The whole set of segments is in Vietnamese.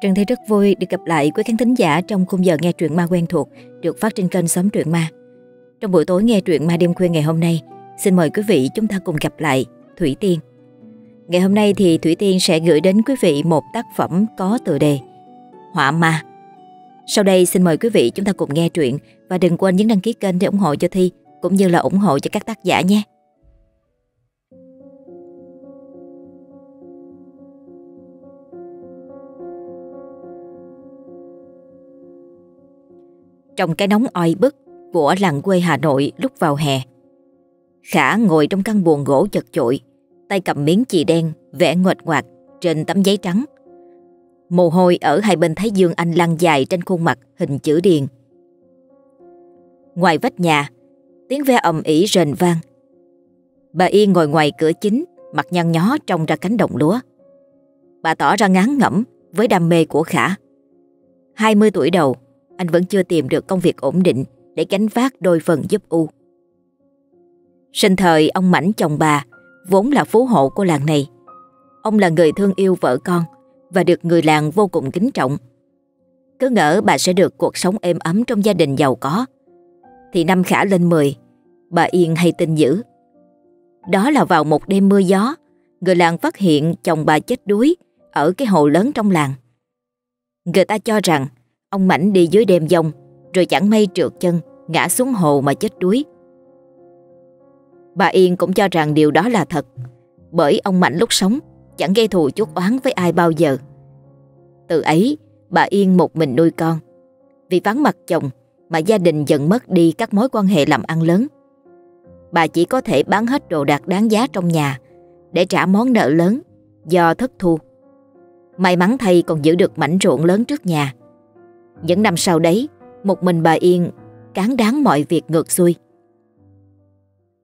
Trần Thi rất vui được gặp lại quý khán thính giả trong khung giờ nghe truyện ma quen thuộc được phát trên kênh Sống Truyện Ma. Trong buổi tối nghe truyện ma đêm khuya ngày hôm nay, xin mời quý vị chúng ta cùng gặp lại Thủy Tiên. Ngày hôm nay thì Thủy Tiên sẽ gửi đến quý vị một tác phẩm có tựa đề Họa Ma. Sau đây xin mời quý vị chúng ta cùng nghe truyện và đừng quên nhấn đăng ký kênh để ủng hộ cho Thi cũng như là ủng hộ cho các tác giả nhé. Trong cái nóng oi bức của làng quê Hà Nội lúc vào hè. Khả ngồi trong căn buồng gỗ chật chội, tay cầm miếng chì đen vẽ nguệch ngoạc trên tấm giấy trắng. Mồ hôi ở hai bên thái dương anh lăn dài trên khuôn mặt hình chữ điền. Ngoài vách nhà, tiếng ve ầm ĩ rền vang. Bà Y ngồi ngoài cửa chính, mặt nhăn nhó trông ra cánh đồng lúa. Bà tỏ ra ngán ngẩm với đam mê của Khả. 20 tuổi đầu, anh vẫn chưa tìm được công việc ổn định để gánh vác đôi phần giúp U. Sinh thời ông Mảnh chồng bà vốn là phú hộ của làng này. Ông là người thương yêu vợ con và được người làng vô cùng kính trọng. Cứ ngỡ bà sẽ được cuộc sống êm ấm trong gia đình giàu có. Thì năm khả lên 10, bà Yên hay tin dữ. Đó là vào một đêm mưa gió, người làng phát hiện chồng bà chết đuối ở cái hồ lớn trong làng. Người ta cho rằng ông Mảnh đi dưới đêm dòng rồi chẳng may trượt chân, ngã xuống hồ mà chết đuối. Bà Yên cũng cho rằng điều đó là thật, bởi ông Mạnh lúc sống chẳng gây thù chuốc oán với ai bao giờ. Từ ấy, bà Yên một mình nuôi con. Vì vắng mặt chồng mà gia đình dần mất đi các mối quan hệ làm ăn lớn. Bà chỉ có thể bán hết đồ đạc đáng giá trong nhà để trả món nợ lớn do thất thu. May mắn thay còn giữ được mảnh ruộng lớn trước nhà. Những năm sau đấy, một mình bà Yên cán đáng mọi việc ngược xuôi.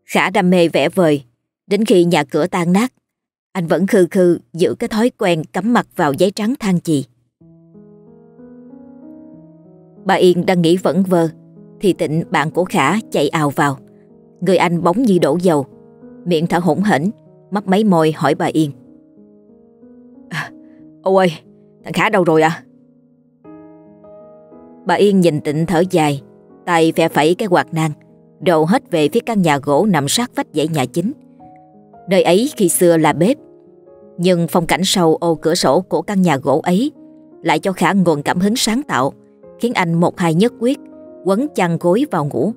Khả đam mê vẽ vời, đến khi nhà cửa tan nát, anh vẫn khư khư giữ cái thói quen cắm mặt vào giấy trắng than chì. Bà Yên đang nghĩ vẫn vơ, thì tịnh bạn của Khả chạy ào vào. Người anh bóng như đổ dầu, miệng thở hổn hển, mắt mấy môi hỏi bà Yên. À, ôi, thằng Khả đâu rồi à? Bà Yên nhìn tịnh thở dài, tay phe phẩy cái quạt nang, đầu hết về phía căn nhà gỗ nằm sát vách dãy nhà chính. Nơi ấy khi xưa là bếp, nhưng phong cảnh sâu ô cửa sổ của căn nhà gỗ ấy lại cho Khả nguồn cảm hứng sáng tạo, khiến anh một hai nhất quyết, quấn chăn gối vào ngủ.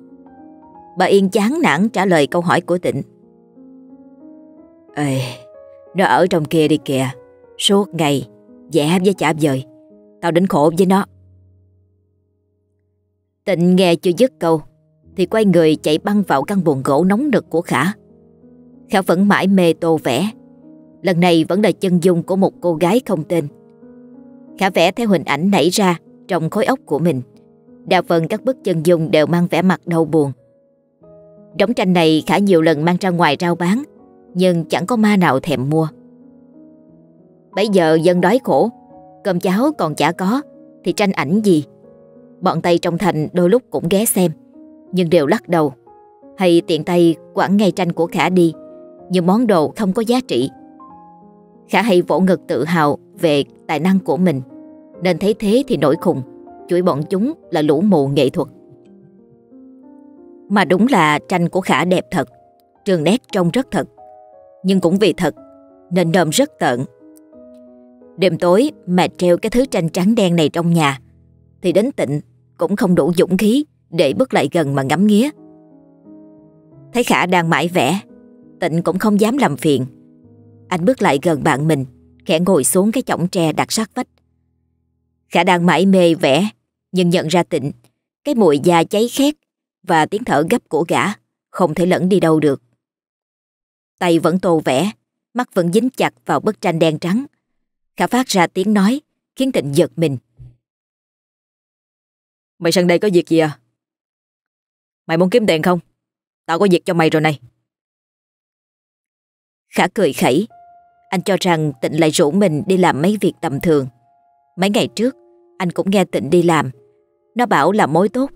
Bà Yên chán nản trả lời câu hỏi của Tịnh. Ê, nó ở trong kia đi kìa, suốt ngày, vẽ với chả dời, tao đến khổ với nó. Tịnh nghe chưa dứt câu, Thì quay người chạy băng vào căn buồng gỗ nóng nực của Khả. Khả vẫn mãi mê tô vẽ. Lần này vẫn là chân dung của một cô gái không tên. Khả vẽ theo hình ảnh nảy ra Trong khối óc của mình. Đa phần các bức chân dung đều mang vẻ mặt đau buồn. Đống tranh này Khả nhiều lần mang ra ngoài rao bán, Nhưng chẳng có ma nào thèm mua. Bây giờ dân đói khổ, Cơm cháo còn chả có, Thì tranh ảnh gì? Bọn Tây trong thành đôi lúc cũng ghé xem, Nhưng đều lắc đầu. Hay tiện tay quẳng ngay tranh của Khả đi như món đồ không có giá trị. Khả hay vỗ ngực tự hào Về tài năng của mình. Nên thấy thế thì nổi khùng, Chửi bọn chúng là lũ mù nghệ thuật. Mà đúng là tranh của Khả đẹp thật, Trường nét trông rất thật, Nhưng cũng vì thật Nên nôm rất tợn. Đêm tối mẹ treo cái thứ tranh trắng đen này trong nhà thì đến tịnh cũng không đủ dũng khí để bước lại gần mà ngắm nghía. Thấy Khả đang mãi vẽ, tịnh cũng không dám làm phiền. Anh bước lại gần bạn mình, khẽ ngồi xuống cái chõng tre đặt sát vách. Khả đang mãi mê vẽ, nhưng nhận ra tịnh, cái mùi da cháy khét và tiếng thở gấp của gã không thể lẫn đi đâu được. Tay vẫn tô vẽ, mắt vẫn dính chặt vào bức tranh đen trắng. Khả phát ra tiếng nói, khiến tịnh giật mình. Mày sang đây có việc gì à? Mày muốn kiếm tiền không? Tao có việc cho mày rồi này. Khả cười khẩy. Anh cho rằng Tịnh lại rủ mình đi làm mấy việc tầm thường. Mấy ngày trước, anh cũng nghe Tịnh đi làm. Nó bảo là mối tốt,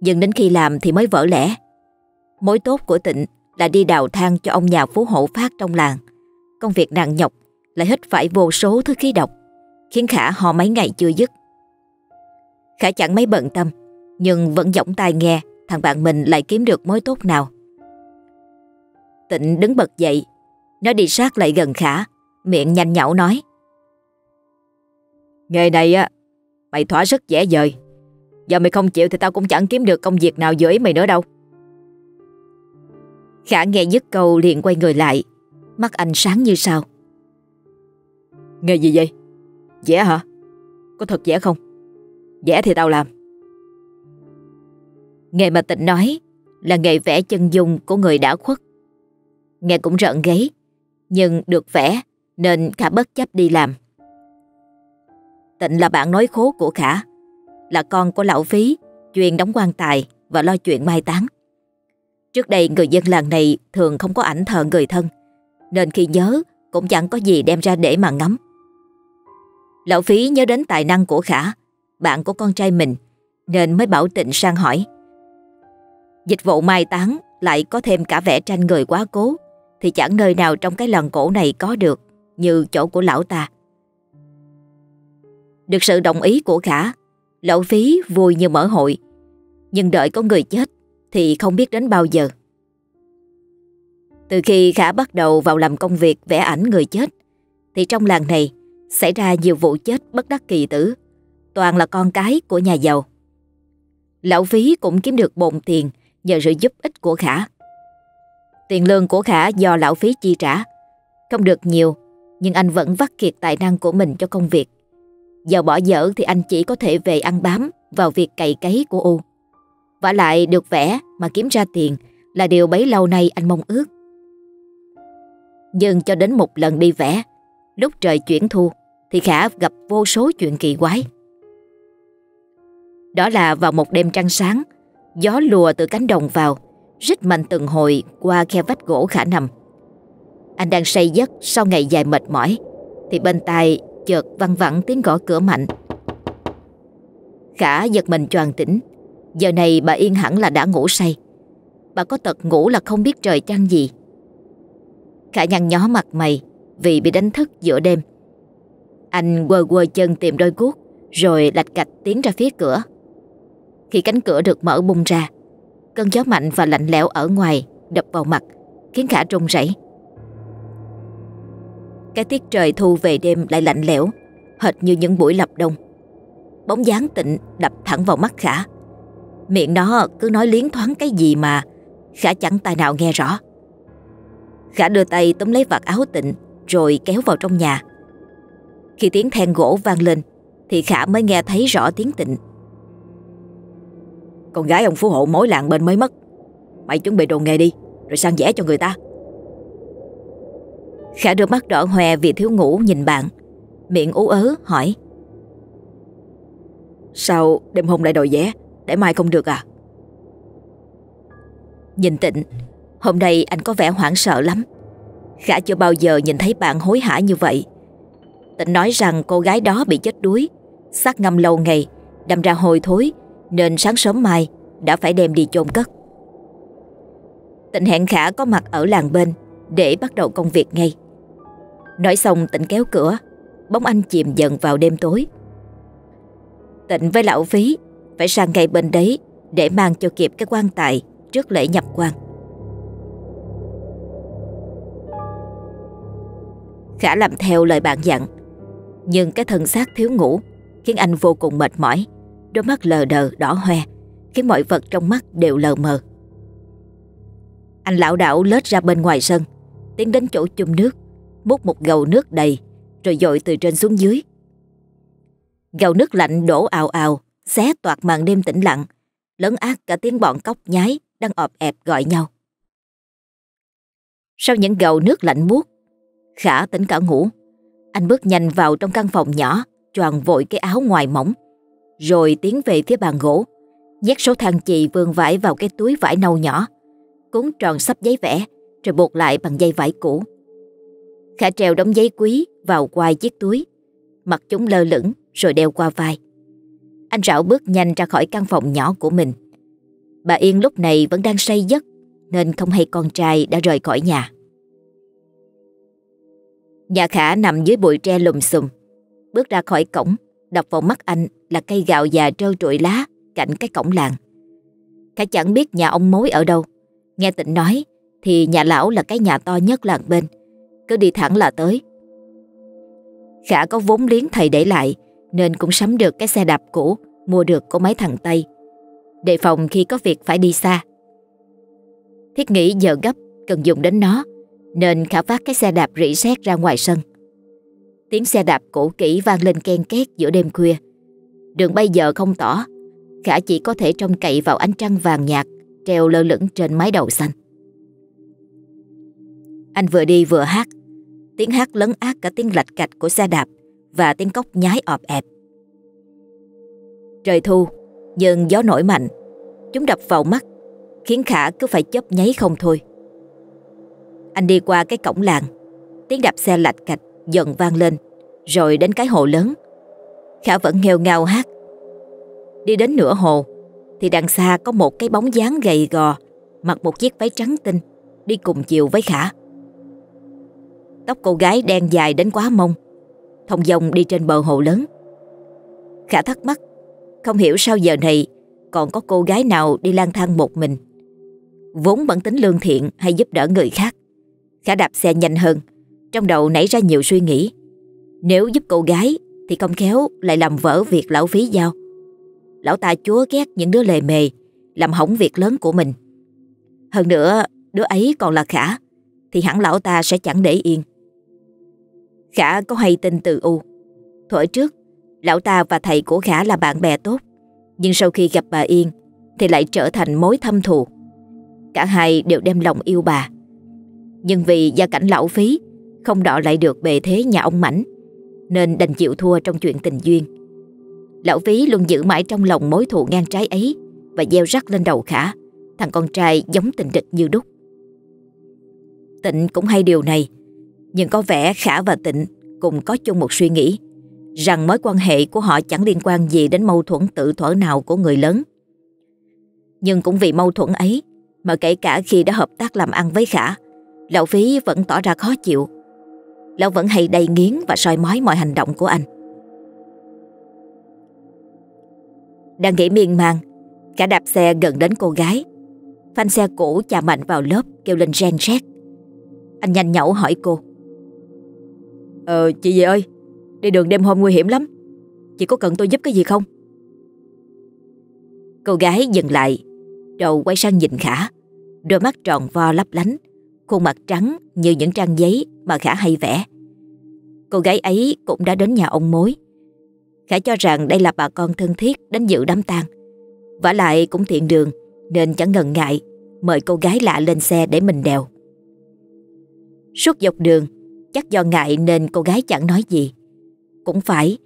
nhưng đến khi làm thì mới vỡ lẽ. Mối tốt của Tịnh là đi đào thang cho ông nhà phú hộ phát trong làng. Công việc nặng nhọc lại hít phải vô số thứ khí độc. khiến Khả ho mấy ngày chưa dứt. Khả chẳng mấy bận tâm, nhưng vẫn giọng tai nghe thằng bạn mình lại kiếm được mối tốt nào. Tịnh đứng bật dậy, nó đi sát lại gần Khả, miệng nhanh nhậu nói. Nghề này á, mày thỏa sức dễ dời. Giờ mày không chịu thì tao cũng chẳng kiếm được công việc nào dưới mày nữa đâu. Khả nghe dứt câu liền quay người lại, mắt anh sáng như sao. Nghề gì vậy? Vẽ hả? Có thật vẽ không? Vẽ thì tao làm. Nghề mà tịnh nói là nghề vẽ chân dung của người đã khuất. Nghe cũng rợn gáy, nhưng được vẽ nên Khả bất chấp đi làm. Tịnh là bạn nói khố của Khả, là con của lão phí, chuyên đóng quan tài và lo chuyện mai táng. Trước đây người dân làng này thường không có ảnh thờ người thân, nên khi nhớ cũng chẳng có gì đem ra để mà ngắm. Lão phí nhớ đến tài năng của Khả, bạn của con trai mình, nên mới bảo Tịnh sang hỏi. Dịch vụ mai táng lại có thêm cả vẽ tranh người quá cố, thì chẳng nơi nào trong cái lần cổ này có được như chỗ của lão ta. Được sự đồng ý của Khả, lão phí vui như mở hội, nhưng đợi có người chết thì không biết đến bao giờ. Từ khi Khả bắt đầu vào làm công việc vẽ ảnh người chết, thì trong làng này xảy ra nhiều vụ chết bất đắc kỳ tử, toàn là con cái của nhà giàu. Lão phí cũng kiếm được bộn tiền nhờ sự giúp ích của Khả. Tiền lương của Khả do lão phí chi trả, không được nhiều, nhưng anh vẫn vắt kiệt tài năng của mình cho công việc. Giờ bỏ dở thì anh chỉ có thể về ăn bám vào việc cày cấy của U. Và lại được vẽ mà kiếm ra tiền là điều bấy lâu nay anh mong ước. Nhưng cho đến một lần đi vẽ, lúc trời chuyển thu thì Khả gặp vô số chuyện kỳ quái. Đó là vào một đêm trăng sáng, gió lùa từ cánh đồng vào, rít mạnh từng hồi qua khe vách gỗ Khả nằm. Anh đang say giấc sau ngày dài mệt mỏi, thì bên tai chợt văng vẳng tiếng gõ cửa mạnh. Khả giật mình choàng tỉnh, giờ này bà Yên hẳn là đã ngủ say. Bà có tật ngủ là không biết trời trăng gì. Khả nhăn nhó mặt mày vì bị đánh thức giữa đêm. Anh quơ quơ chân tìm đôi guốc rồi lạch cạch tiến ra phía cửa. Khi cánh cửa được mở bung ra, cơn gió mạnh và lạnh lẽo ở ngoài đập vào mặt, khiến Khả run rẩy. Cái tiết trời thu về đêm lại lạnh lẽo, hệt như những buổi lập đông. Bóng dáng tịnh đập thẳng vào mắt Khả. Miệng nó cứ nói liến thoáng cái gì mà Khả chẳng tài nào nghe rõ. Khả đưa tay túm lấy vạt áo tịnh rồi kéo vào trong nhà. Khi tiếng then gỗ vang lên thì Khả mới nghe thấy rõ tiếng tịnh. Con gái ông phú hộ mối làng bên mới mất. Mày chuẩn bị đồ nghề đi, rồi sang vẽ cho người ta. Khả đưa mắt đỏ hoe vì thiếu ngủ nhìn bạn. Miệng ú ớ, hỏi. Sao đêm hôm lại đòi vẽ Để mai không được à? Nhìn tịnh, Hôm nay anh có vẻ hoảng sợ lắm. Khả chưa bao giờ nhìn thấy bạn hối hả như vậy. Tịnh nói rằng cô gái đó bị chết đuối, xác ngâm lâu ngày, Đâm ra hôi thối nên sáng sớm mai Đã phải đem đi chôn cất. Tịnh hẹn Khả có mặt ở làng bên Để bắt đầu công việc ngay. Nói xong tịnh kéo cửa, Bóng anh chìm dần vào đêm tối. Tịnh với lão phí Phải sang ngay bên đấy Để mang cho kịp cái quan tài Trước lễ nhập quan. Khả làm theo lời bạn dặn, Nhưng cái thân xác thiếu ngủ Khiến anh vô cùng mệt mỏi. Đôi mắt lờ đờ đỏ hoe Khiến mọi vật trong mắt đều lờ mờ Anh lão đảo lết ra bên ngoài sân Tiến đến chỗ chum nước múc một gầu nước đầy, rồi dội từ trên xuống dưới. Gầu nước lạnh đổ ào ào, xé toạc màn đêm tĩnh lặng, lớn ác cả tiếng bọn cóc nhái đang ọp ẹp gọi nhau. Sau những gầu nước lạnh buốt, Khả tỉnh cả ngủ. Anh bước nhanh vào trong căn phòng nhỏ, choàng vội cái áo ngoài mỏng, rồi tiến về phía bàn gỗ, nhét số than chì vương vải vào cái túi vải nâu nhỏ, cuốn tròn sắp giấy vẽ, rồi buộc lại bằng dây vải cũ. Khả treo đống giấy quý vào quai chiếc túi, mặc chúng lơ lửng rồi đeo qua vai. Anh rảo bước nhanh ra khỏi căn phòng nhỏ của mình. Bà Yên lúc này vẫn đang say giấc nên không hay con trai đã rời khỏi nhà. Nhà Khả nằm dưới bụi tre lùm xùm. Bước ra khỏi cổng, đập vào mắt anh là cây gạo già trơ trụi lá cạnh cái cổng làng. Khả chẳng biết nhà ông mối ở đâu. Nghe tịnh nói thì nhà lão là cái nhà to nhất làng bên. Cứ đi thẳng là tới. Khả có vốn liếng thầy để lại, nên cũng sắm được cái xe đạp cũ, mua được của mấy thằng Tây. Đề phòng khi có việc phải đi xa. Thiết nghĩ giờ gấp, cần dùng đến nó, nên Khả phát cái xe đạp rỉ sét ra ngoài sân. Tiếng xe đạp cũ kỹ vang lên ken két giữa đêm khuya. Đường bây giờ không tỏ, Khả chỉ có thể trông cậy vào ánh trăng vàng nhạt treo lơ lửng trên mái đầu xanh. Anh vừa đi vừa hát, tiếng hát lấn át cả tiếng lạch cạch của xe đạp và tiếng cốc nhái ọp ẹp. Trời thu, nhưng gió nổi mạnh, chúng đập vào mắt, khiến Khả cứ phải chớp nháy không thôi. Anh đi qua cái cổng làng, tiếng đạp xe lạch cạch dần vang lên, rồi đến cái hồ lớn. Khả vẫn nghèo ngao hát. Đi đến nửa hồ, thì đằng xa có một cái bóng dáng gầy gò, mặc một chiếc váy trắng tinh, đi cùng chiều với Khả. Tóc cô gái đen dài đến quá mông, thông dòng đi trên bờ hồ lớn. Khả thắc mắc, không hiểu sao giờ này còn có cô gái nào đi lang thang một mình. Vốn bản tính lương thiện hay giúp đỡ người khác. Khả đạp xe nhanh hơn, trong đầu nảy ra nhiều suy nghĩ. Nếu giúp cô gái thì không khéo lại làm vỡ việc lão phí giao. Lão ta chúa ghét những đứa lề mề, làm hỏng việc lớn của mình. Hơn nữa, đứa ấy còn là Khả, thì hẳn lão ta sẽ chẳng để yên. Khả có hay tin từ U. Thuở trước, lão ta và thầy của Khả là bạn bè tốt, nhưng sau khi gặp bà Yên thì lại trở thành mối thâm thù. Cả hai đều đem lòng yêu bà. Nhưng vì gia cảnh lão phí không đọ lại được bề thế nhà ông Mảnh, nên đành chịu thua trong chuyện tình duyên. Lão phí luôn giữ mãi trong lòng mối thù ngang trái ấy và gieo rắc lên đầu Khả, thằng con trai giống tình địch như đúc. Tịnh cũng hay điều này, nhưng có vẻ Khả và Tịnh cùng có chung một suy nghĩ rằng mối quan hệ của họ chẳng liên quan gì đến mâu thuẫn tự thuở nào của người lớn. Nhưng cũng vì mâu thuẫn ấy mà kể cả khi đã hợp tác làm ăn với Khả, Lão Phí vẫn tỏ ra khó chịu. Lão vẫn hay đầy nghiến và soi mói mọi hành động của anh. Đang nghĩ miên man, cả đạp xe gần đến cô gái. Phanh xe cũ chạm mạnh vào lớp kêu lên ren rét. Anh nhanh nhẩu hỏi cô. Ờ, chị gì ơi, đi đường đêm hôm nguy hiểm lắm. Chị có cần tôi giúp cái gì không? Cô gái dừng lại, đầu quay sang nhìn Khả. Đôi mắt tròn vo lấp lánh, khuôn mặt trắng như những trang giấy mà Khả hay vẽ. Cô gái ấy cũng đã đến nhà ông mối. Khả cho rằng đây là bà con thân thiết đến dự đám tang. vả lại cũng thiện đường nên chẳng ngần ngại mời cô gái lạ lên xe để mình đèo. Suốt dọc đường, chắc do ngại nên cô gái chẳng nói gì. Cũng phải,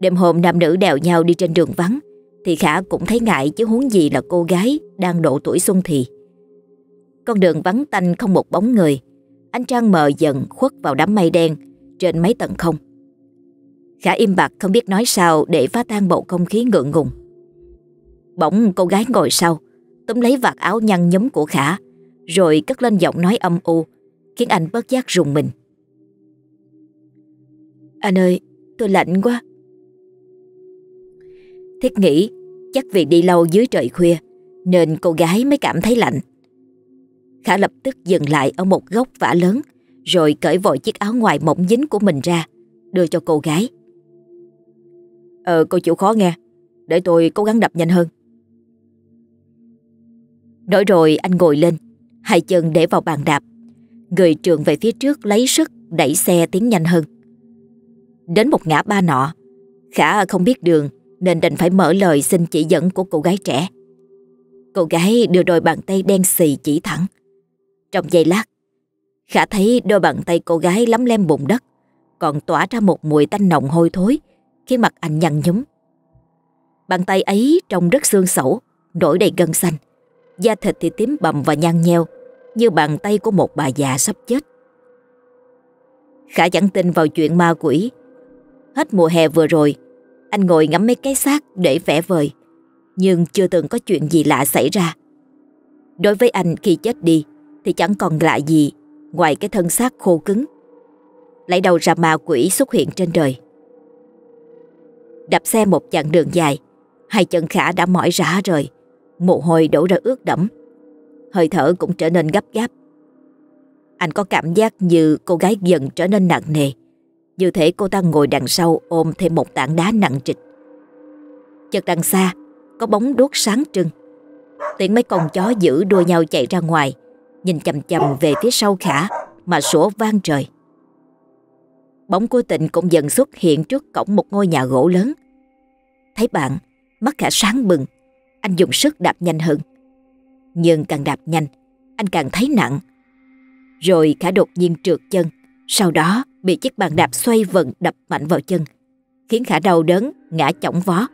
đêm hôm nam nữ đèo nhau đi trên đường vắng thì Khả cũng thấy ngại chứ huống gì là cô gái đang độ tuổi xuân thì. Con đường vắng tanh không một bóng người, ánh trăng mờ dần khuất vào đám mây đen trên mấy tầng không. Khả im bặt không biết nói sao để phá tan bầu không khí ngượng ngùng. Bỗng cô gái ngồi sau, túm lấy vạt áo nhăn nhúm của Khả, rồi cất lên giọng nói âm u, khiến anh bất giác rùng mình. Anh ơi, tôi lạnh quá. Thiết nghĩ chắc vì đi lâu dưới trời khuya nên cô gái mới cảm thấy lạnh. Khả lập tức dừng lại ở một góc vả lớn rồi cởi vội chiếc áo ngoài mỏng dính của mình ra đưa cho cô gái. Ờ cô chịu khó nghe để tôi cố gắng đập nhanh hơn. Nói rồi anh ngồi lên hai chân để vào bàn đạp người trường về phía trước lấy sức đẩy xe tiến nhanh hơn. Đến một ngã ba nọ, Khả không biết đường nên đành phải mở lời xin chỉ dẫn của cô gái trẻ. Cô gái đưa đôi bàn tay đen xì chỉ thẳng. Trong giây lát, Khả thấy đôi bàn tay cô gái lắm lem bụng đất, còn tỏa ra một mùi tanh nồng hôi thối, khiến mặt anh nhăn nhúm. Bàn tay ấy trông rất xương sẩu, nổi đầy gân xanh. Da thịt thì tím bầm và nhăn nheo, như bàn tay của một bà già sắp chết. Khả chẳng tin vào chuyện ma quỷ. Hết mùa hè vừa rồi, anh ngồi ngắm mấy cái xác để vẽ vời, nhưng chưa từng có chuyện gì lạ xảy ra. Đối với anh khi chết đi thì chẳng còn lạ gì ngoài cái thân xác khô cứng. Lấy đầu ra ma quỷ xuất hiện trên đời. Đạp xe một chặng đường dài Hai chân Khả đã mỏi rã rời, Mồ hôi đổ ra ướt đẫm Hơi thở cũng trở nên gấp gáp Anh có cảm giác như cô gái dần trở nên nặng nề Như thể cô ta ngồi đằng sau ôm thêm một tảng đá nặng trịch Chợt đằng xa Có bóng đuốc sáng trưng Tiếng mấy con chó giữ đua nhau chạy ra ngoài Nhìn chầm chầm về phía sau khả, Mà sủa vang trời. Bóng của tịnh cũng dần xuất hiện trước cổng một ngôi nhà gỗ lớn. Thấy bạn, Mắt khả sáng bừng, Anh dùng sức đạp nhanh hơn. Nhưng càng đạp nhanh, Anh càng thấy nặng. Rồi khả đột nhiên trượt chân, Sau đó bị chiếc bàn đạp xoay vần đập mạnh vào chân, Khiến khả đau đớn, ngã chỏng vó.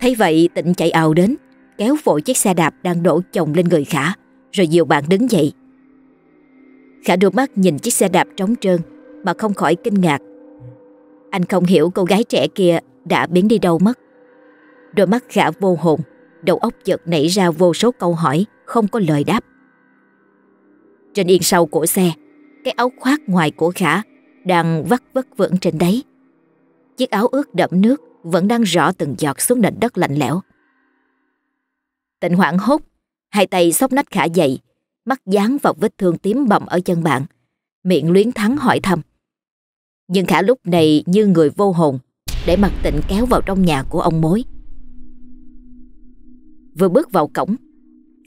Thấy vậy, tịnh chạy ào đến, Kéo vội chiếc xe đạp đang đổ chồng lên người khả. Rồi dìu bạn đứng dậy. Khả đưa mắt nhìn chiếc xe đạp trống trơn, Mà không khỏi kinh ngạc. Anh không hiểu cô gái trẻ kia đã biến đi đâu mất. Đôi mắt khả vô hồn, Đầu óc chợt nảy ra vô số câu hỏi, Không có lời đáp. Trên yên sau của xe, Cái áo khoác ngoài của khả Đang vắt vất vưởng trên đấy Chiếc áo ướt đẫm nước Vẫn đang rõ từng giọt xuống nền đất lạnh lẽo. Tịnh hoảng hốt Hai tay xốc nách khả dậy, Mắt dán vào vết thương tím bầm ở chân bạn, Miệng luyến thắng hỏi thăm. Nhưng khả lúc này như người vô hồn, Để mặt tịnh kéo vào trong nhà của ông mối. Vừa bước vào cổng,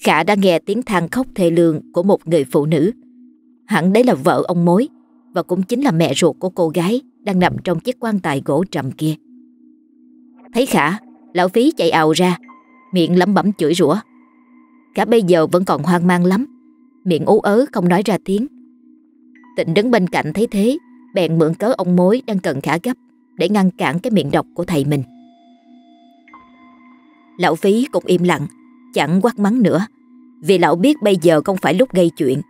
Khả đã nghe tiếng than khóc thê lương của một người phụ nữ. Hẳn đấy là vợ ông mối, Và cũng chính là mẹ ruột của cô gái Đang nằm trong chiếc quan tài gỗ trầm kia. Thấy Khả, Lão phí chạy ào ra, Miệng lẩm bẩm chửi rủa. Cả bây giờ vẫn còn hoang mang lắm. Miệng ú ớ không nói ra tiếng. Tịnh đứng bên cạnh thấy thế Bèn mượn cớ ông mối đang cần khả gấp Để ngăn cản cái miệng độc của thầy mình. Lão phí cũng im lặng Chẳng quát mắng nữa. Vì lão biết bây giờ không phải lúc gây chuyện.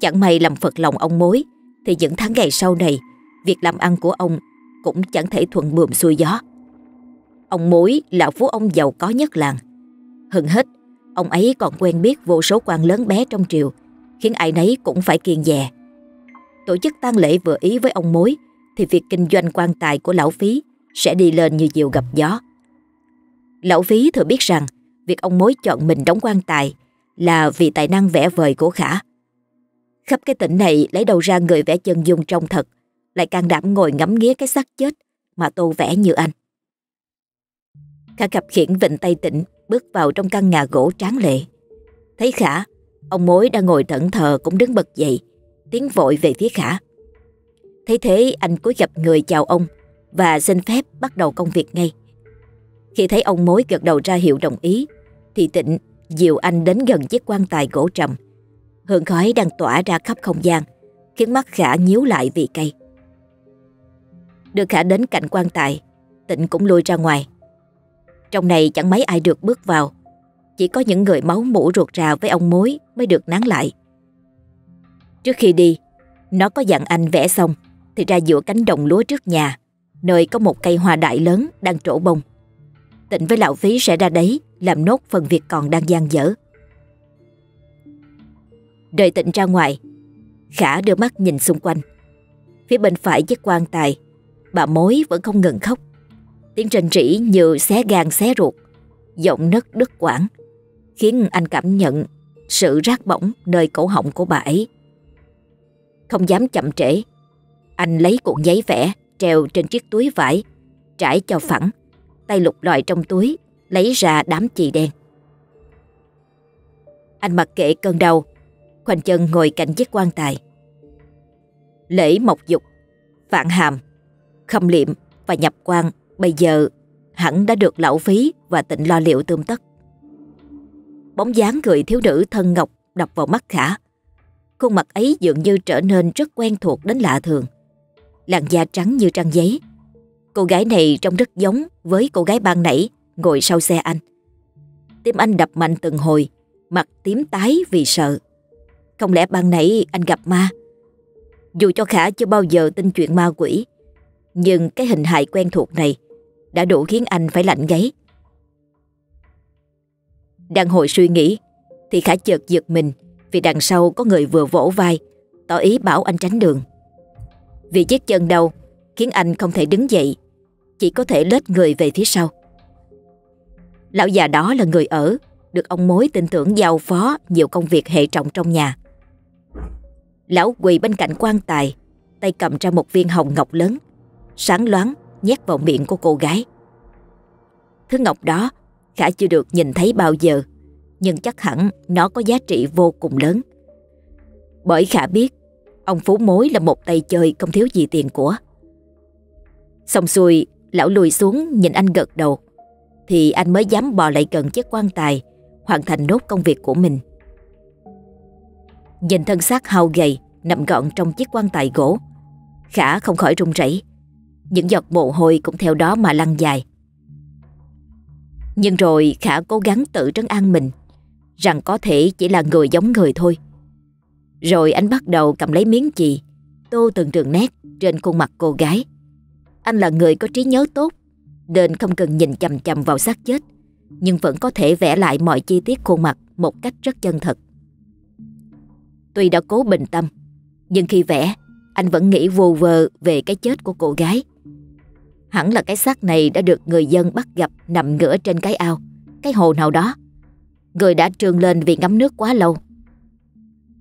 Chẳng may làm phật lòng ông mối Thì những tháng ngày sau này Việc làm ăn của ông Cũng chẳng thể thuận buồm xuôi gió. Ông mối là phú ông giàu có nhất làng. Hơn hết, ông ấy còn quen biết vô số quan lớn bé trong triều, khiến ai nấy cũng phải kiên dè. Tổ chức tang lễ vừa ý với ông mối, thì việc kinh doanh quan tài của lão phí sẽ đi lên như diều gặp gió. Lão phí thừa biết rằng việc ông mối chọn mình đóng quan tài là vì tài năng vẽ vời của khả. Khắp cái tỉnh này lấy đầu ra người vẽ chân dung trong thật, lại can đảm ngồi ngắm nghía cái xác chết mà tô vẽ như anh. Khả gặp khiển vịnh tay tịnh bước vào trong căn nhà gỗ tráng lệ. Thấy Khả, ông mối đang ngồi thẫn thờ cũng đứng bật dậy, tiến vội về phía Khả. Thấy thế anh cúi gặp người chào ông và xin phép bắt đầu công việc ngay. Khi thấy ông mối gật đầu ra hiệu đồng ý, thì tịnh dìu anh đến gần chiếc quan tài gỗ trầm. Hương khói đang tỏa ra khắp không gian, khiến mắt Khả nhíu lại vì cây. Đưa Khả đến cạnh quan tài, tịnh cũng lùi ra ngoài. Trong này chẳng mấy ai được bước vào. Chỉ có những người máu mũ ruột rà với ông mối Mới được nán lại. Trước khi đi, Nó có dặn anh vẽ xong, Thì ra giữa cánh đồng lúa trước nhà, Nơi có một cây hoa đại lớn đang trổ bông. Tịnh với lão phí sẽ ra đấy, Làm nốt phần việc còn đang gian dở. Đợi tịnh ra ngoài, Khả đưa mắt nhìn xung quanh. Phía bên phải chiếc quan tài, Bà mối vẫn không ngừng khóc. Tiếng rền rỉ như xé gan xé ruột, Giọng nấc đứt quãng, Khiến anh cảm nhận sự rác bỏng nơi cổ họng của bà ấy. Không dám chậm trễ, Anh lấy cuộn giấy vẽ treo trên chiếc túi vải, Trải cho phẳng, Tay lục lọi trong túi, Lấy ra đám chì đen. Anh mặc kệ cơn đau, Khoanh chân ngồi cạnh chiếc quan tài. Lễ mộc dục, Vạn hàm, Khâm liệm và nhập quan Bây giờ hẳn đã được lão phí và tịnh lo liệu tươm tất. Bóng dáng người thiếu nữ thân ngọc đập vào mắt khả. Khuôn mặt ấy dường như trở nên rất quen thuộc đến lạ thường. Làn da trắng như trang giấy. Cô gái này trông rất giống với cô gái ban nãy ngồi sau xe anh. Tim anh đập mạnh từng hồi, mặt tím tái vì sợ. Không lẽ ban nãy anh gặp ma? Dù cho Khả chưa bao giờ tin chuyện ma quỷ, nhưng cái hình hài quen thuộc này đã đủ khiến anh phải lạnh gáy. Đang hồi suy nghĩ, thì Khả chợt giật mình vì đằng sau có người vừa vỗ vai, tỏ ý bảo anh tránh đường. Vì chiếc chân đau khiến anh không thể đứng dậy, Chỉ có thể lết người về phía sau Lão già đó là người ở, Được ông mối tin tưởng giao phó Nhiều công việc hệ trọng trong nhà Lão quỳ bên cạnh quan tài, Tay cầm ra một viên hồng ngọc lớn, Sáng loáng nhét vào miệng của cô gái. Thứ ngọc đó, Khả chưa được nhìn thấy bao giờ, Nhưng chắc hẳn nó có giá trị vô cùng lớn. Bởi Khả biết, Ông Phú Mối là một tay chơi không thiếu gì tiền của. Xong xuôi, Lão lùi xuống nhìn anh gật đầu, Thì anh mới dám bò lại gần chiếc quan tài, Hoàn thành nốt công việc của mình. Nhìn thân xác hao gầy, Nằm gọn trong chiếc quan tài gỗ, Khả không khỏi run rẩy. Những giọt mồ hôi cũng theo đó mà lăn dài. Nhưng rồi Khả cố gắng tự trấn an mình, Rằng có thể chỉ là người giống người thôi. Rồi anh bắt đầu cầm lấy miếng chì, Tô từng đường nét trên khuôn mặt cô gái. Anh là người có trí nhớ tốt, Nên không cần nhìn chầm chầm vào xác chết, Nhưng vẫn có thể vẽ lại mọi chi tiết khuôn mặt Một cách rất chân thật. Tuy đã cố bình tâm, Nhưng khi vẽ, Anh vẫn nghĩ vô vơ về cái chết của cô gái. Hẳn là cái xác này đã được người dân bắt gặp nằm ngửa trên cái ao. Cái hồ nào đó. Người đã trương lên vì ngắm nước quá lâu.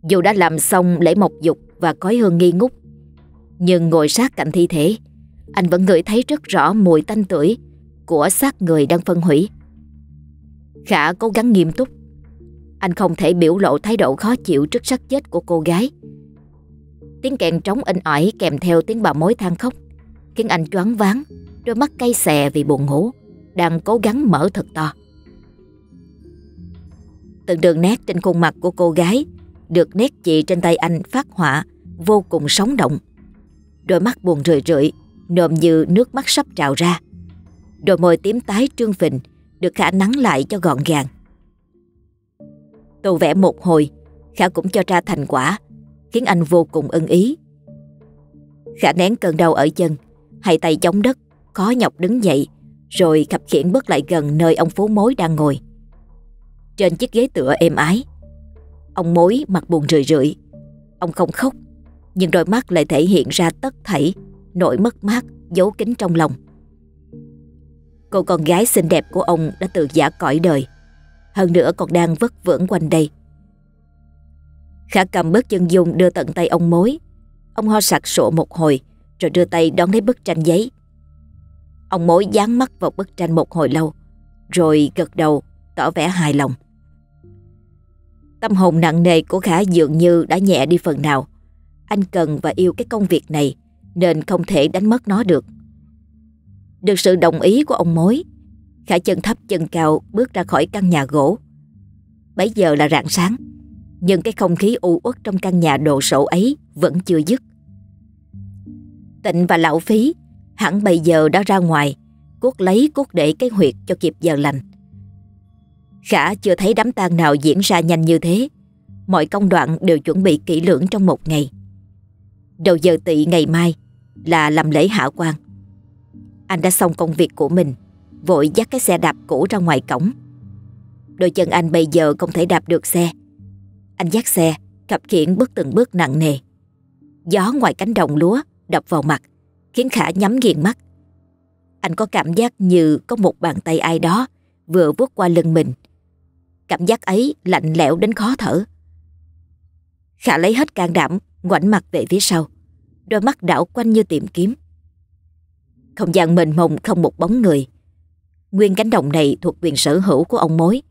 Dù đã làm xong lễ mộc dục và cói hương nghi ngút, Nhưng ngồi sát cạnh thi thể, Anh vẫn ngửi thấy rất rõ mùi tanh tưởi Của xác người đang phân hủy. Khả cố gắng nghiêm túc. Anh không thể biểu lộ thái độ khó chịu trước xác chết của cô gái. Tiếng kèn trống in ỏi kèm theo tiếng bà mối than khóc. Khiến anh choáng váng, Đôi mắt cay xè vì buồn ngủ, Đang cố gắng mở thật to. Từng đường nét trên khuôn mặt của cô gái Được nét chị trên tay anh phát họa Vô cùng sống động. Đôi mắt buồn rười rượi, Nồm như nước mắt sắp trào ra. Đôi môi tím tái trương phình Được khả nắng lại cho gọn gàng. Tô vẽ một hồi, Khả cũng cho ra thành quả, Khiến anh vô cùng ưng ý. Khả nén cơn đau ở chân Hai tay chống đất, Khó nhọc đứng dậy, Rồi khập khiển bước lại gần nơi ông Phú Mối đang ngồi. Trên chiếc ghế tựa êm ái, Ông Mối mặt buồn rười rượi. Ông không khóc, Nhưng đôi mắt lại thể hiện ra tất thảy Nỗi mất mát, giấu kín trong lòng. Cô con gái xinh đẹp của ông đã tự giả cõi đời, Hơn nữa còn đang vất vưởng quanh đây. Khả cầm bớt chân dung đưa tận tay ông mối. Ông ho sặc sụa một hồi rồi đưa tay đón lấy bức tranh giấy. Ông mối dán mắt vào bức tranh một hồi lâu, Rồi gật đầu, Tỏ vẻ hài lòng. Tâm hồn nặng nề của Khả dường như đã nhẹ đi phần nào. Anh cần và yêu cái công việc này, Nên không thể đánh mất nó được. Được sự đồng ý của ông mối, Khả chân thấp chân cao bước ra khỏi căn nhà gỗ. Bấy giờ là rạng sáng, nhưng cái không khí u uất trong căn nhà đồ sộ ấy vẫn chưa dứt. Tịnh và lão phí hẳn bây giờ đã ra ngoài, cuốc lấy cuốc để cái huyệt cho kịp giờ lành. Khả chưa thấy đám tang nào diễn ra nhanh như thế. Mọi công đoạn đều chuẩn bị kỹ lưỡng trong một ngày. Đầu giờ tỵ ngày mai là làm lễ hạ quan. Anh đã xong công việc của mình, vội dắt cái xe đạp cũ ra ngoài cổng. Đôi chân anh bây giờ không thể đạp được xe, anh dắt xe, cặp khiển bước từng bước nặng nề. Gió ngoài cánh đồng lúa đập vào mặt, khiến Khả nhắm nghiền mắt. Anh có cảm giác như có một bàn tay ai đó vừa vuốt qua lưng mình. Cảm giác ấy lạnh lẽo đến khó thở. Khả lấy hết can đảm, ngoảnh mặt về phía sau. Đôi mắt đảo quanh như tìm kiếm. Không gian mênh mông không một bóng người. Nguyên cánh đồng này thuộc quyền sở hữu của ông mối.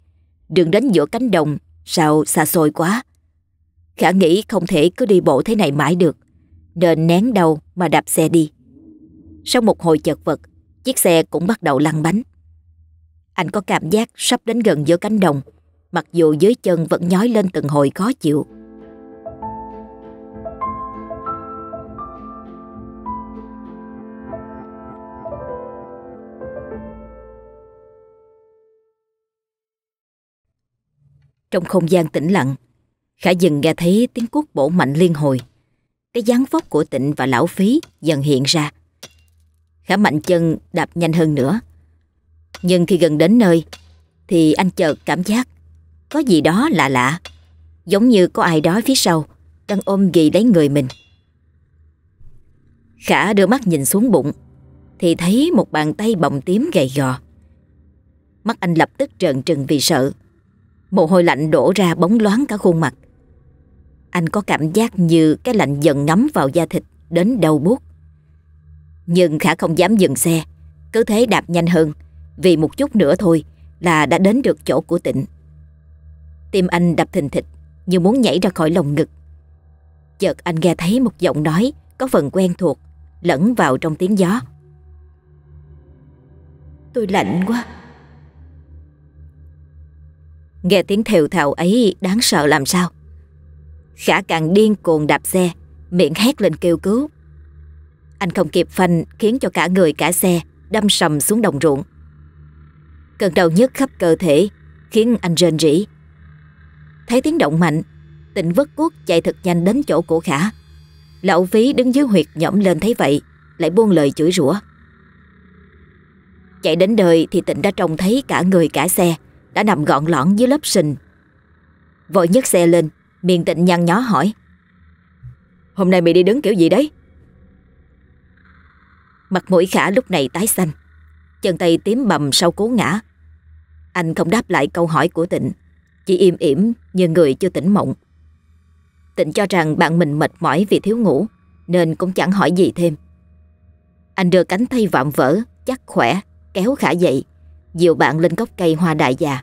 Đường đến giữa cánh đồng Sao xa xôi quá Khả nghĩ không thể cứ đi bộ thế này mãi được nên nén đầu mà đạp xe đi. Sau một hồi chật vật Chiếc xe cũng bắt đầu lăn bánh. Anh có cảm giác sắp đến gần giữa cánh đồng Mặc dù dưới chân vẫn nhói lên từng hồi khó chịu. Trong không gian tĩnh lặng, Khả dừng nghe thấy tiếng cuốc bổ mạnh liên hồi. Cái dáng vóc của tịnh và lão phí dần hiện ra. Khả mạnh chân đạp nhanh hơn nữa. Nhưng khi gần đến nơi, thì anh chợt cảm giác có gì đó lạ lạ. Giống như có ai đó phía sau đang ôm ghì lấy người mình. Khả đưa mắt nhìn xuống bụng. Thì thấy một bàn tay bọng tím gầy gò Mắt anh lập tức trợn trừng vì sợ Mồ hôi lạnh đổ ra bóng loáng cả khuôn mặt anh có cảm giác như cái lạnh dần ngấm vào da thịt, Đến đầu buốt. Nhưng Khả không dám dừng xe. Cứ thế đạp nhanh hơn. Vì một chút nữa thôi Là đã đến được chỗ của tịnh. Tim anh đập thình thịch, Như muốn nhảy ra khỏi lồng ngực. Chợt anh nghe thấy một giọng nói Có phần quen thuộc, Lẫn vào trong tiếng gió. Tôi lạnh quá. Nghe tiếng thều thào ấy đáng sợ làm sao? Khả càng điên cuồng đạp xe, Miệng hét lên kêu cứu. Anh không kịp phanh, Khiến cho cả người cả xe Đâm sầm xuống đồng ruộng. Cơn đau nhức khắp cơ thể Khiến anh rên rỉ. Thấy tiếng động mạnh, Tịnh vất cuốc chạy thật nhanh đến chỗ của Khả. Lão phí đứng dưới huyệt nhõm lên thấy vậy, Lại buông lời chửi rủa. Chạy đến đời thì tịnh đã trông thấy cả người cả xe Đã nằm gọn lõn dưới lớp sình. Vội nhấc xe lên miền tịnh nhăn nhó hỏi. Hôm nay mày đi đứng kiểu gì đấy? Mặt mũi khả lúc này tái xanh, Chân tay tím bầm sau cú ngã. Anh không đáp lại câu hỏi của tịnh, Chỉ im ỉm như người chưa tỉnh mộng. Tịnh cho rằng bạn mình mệt mỏi vì thiếu ngủ, Nên cũng chẳng hỏi gì thêm. Anh đưa cánh tay vạm vỡ, Chắc khỏe, Kéo khả dậy, Dìu bạn lên gốc cây hoa đại già.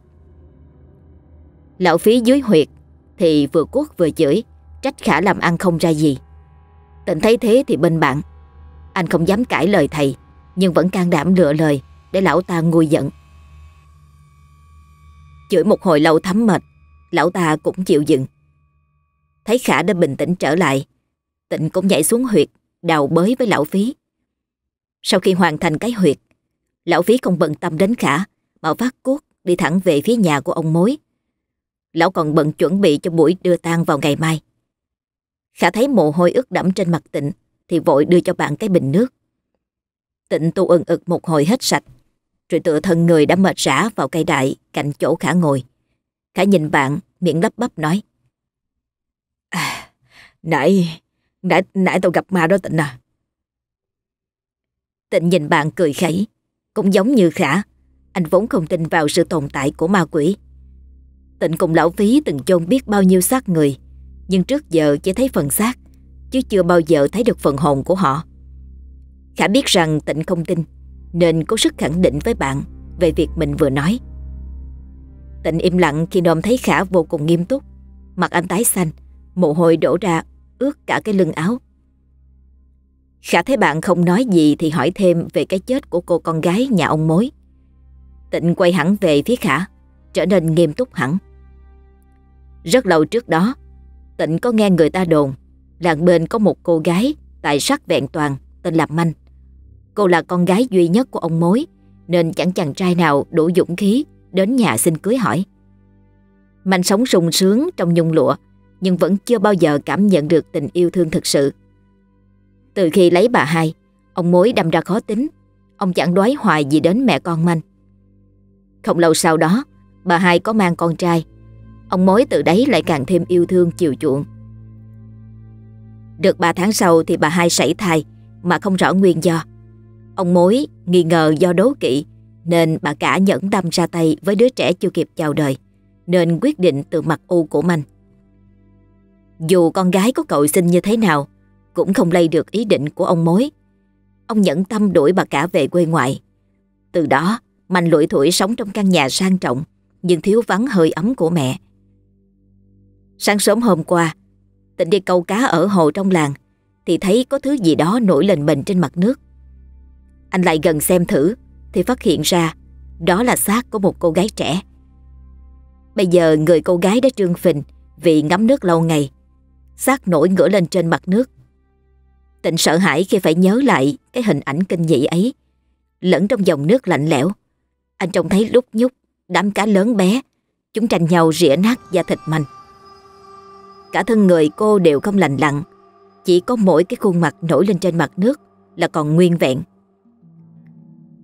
Lão phí dưới huyệt thì vừa cuốc vừa chửi, Trách khả làm ăn không ra gì. Tịnh thấy thế thì bên bạn, Anh không dám cãi lời thầy, Nhưng vẫn can đảm lựa lời Để lão ta nguôi giận. Chửi một hồi lâu thấm mệt, Lão ta cũng chịu dừng. Thấy Khả đã bình tĩnh trở lại, Tịnh cũng nhảy xuống huyệt, Đào bới với lão phí. Sau khi hoàn thành cái huyệt, Lão phí không bận tâm đến Khả, Mà phát cuốc đi thẳng về phía nhà của ông mối. Lão còn bận chuẩn bị cho buổi đưa tang vào ngày mai Khả thấy mồ hôi ướt đẫm trên mặt tịnh Thì vội đưa cho bạn cái bình nước Tịnh tu ừng ực một hồi hết sạch Rồi tựa thân người đã mệt rã vào cây đại Cạnh chỗ Khả ngồi Khả nhìn bạn miệng lắp bắp nói À, nãy, nãy, nãy tao gặp ma đó Tịnh à. Tịnh nhìn bạn cười khẩy, cũng giống như Khả, anh vốn không tin vào sự tồn tại của ma quỷ. Tịnh cùng lão phí từng chôn biết bao nhiêu xác người, nhưng trước giờ chỉ thấy phần xác, chứ chưa bao giờ thấy được phần hồn của họ. Khả biết rằng Tịnh không tin, nên cố sức khẳng định với bạn về việc mình vừa nói. Tịnh im lặng khi nôm thấy Khả vô cùng nghiêm túc, mặt anh tái xanh, Mồ hôi đổ ra ướt cả cái lưng áo Khả thấy bạn không nói gì Thì hỏi thêm về cái chết của cô con gái nhà ông mối Tịnh quay hẳn về phía Khả Trở nên nghiêm túc hẳn rất lâu trước đó Tịnh có nghe người ta đồn Làng bên có một cô gái Tài sắc vẹn toàn tên là Manh Cô là con gái duy nhất của ông mối Nên chẳng chàng trai nào đủ dũng khí Đến nhà xin cưới hỏi Manh sống sung sướng trong nhung lụa nhưng vẫn chưa bao giờ cảm nhận được tình yêu thương thực sự. Từ khi lấy bà hai, ông mối đâm ra khó tính, ông chẳng đoái hoài gì đến mẹ con manh. Không lâu sau đó, bà hai có mang con trai, ông mối từ đấy lại càng thêm yêu thương, chiều chuộng. Được 3 tháng sau thì bà hai sảy thai, mà không rõ nguyên do. Ông mối nghi ngờ do đố kỵ, nên bà cả nhẫn tâm ra tay với đứa trẻ chưa kịp chào đời, nên quyết định từ mặt u của Manh. Dù con gái có cậu sinh như thế nào, Cũng không lay được ý định của ông mối Ông nhẫn tâm đuổi bà cả về quê ngoại Từ đó Mạnh lụi thủi sống trong căn nhà sang trọng, Nhưng thiếu vắng hơi ấm của mẹ Sáng sớm hôm qua Tịnh đi câu cá ở hồ trong làng Thì thấy có thứ gì đó nổi lên mình trên mặt nước Anh lại gần xem thử Thì phát hiện ra Đó là xác của một cô gái trẻ Bây giờ người cô gái đã trương phình Vì ngắm nước lâu ngày xác nổi ngửa lên trên mặt nước. Tịnh sợ hãi khi phải nhớ lại cái hình ảnh kinh dị ấy. Lẫn trong dòng nước lạnh lẽo, anh trông thấy lúc nhúc, đám cá lớn bé, chúng tranh nhau rỉa nát da thịt mạnh. Cả thân người cô đều không lành lặn, chỉ có mỗi cái khuôn mặt nổi lên trên mặt nước là còn nguyên vẹn.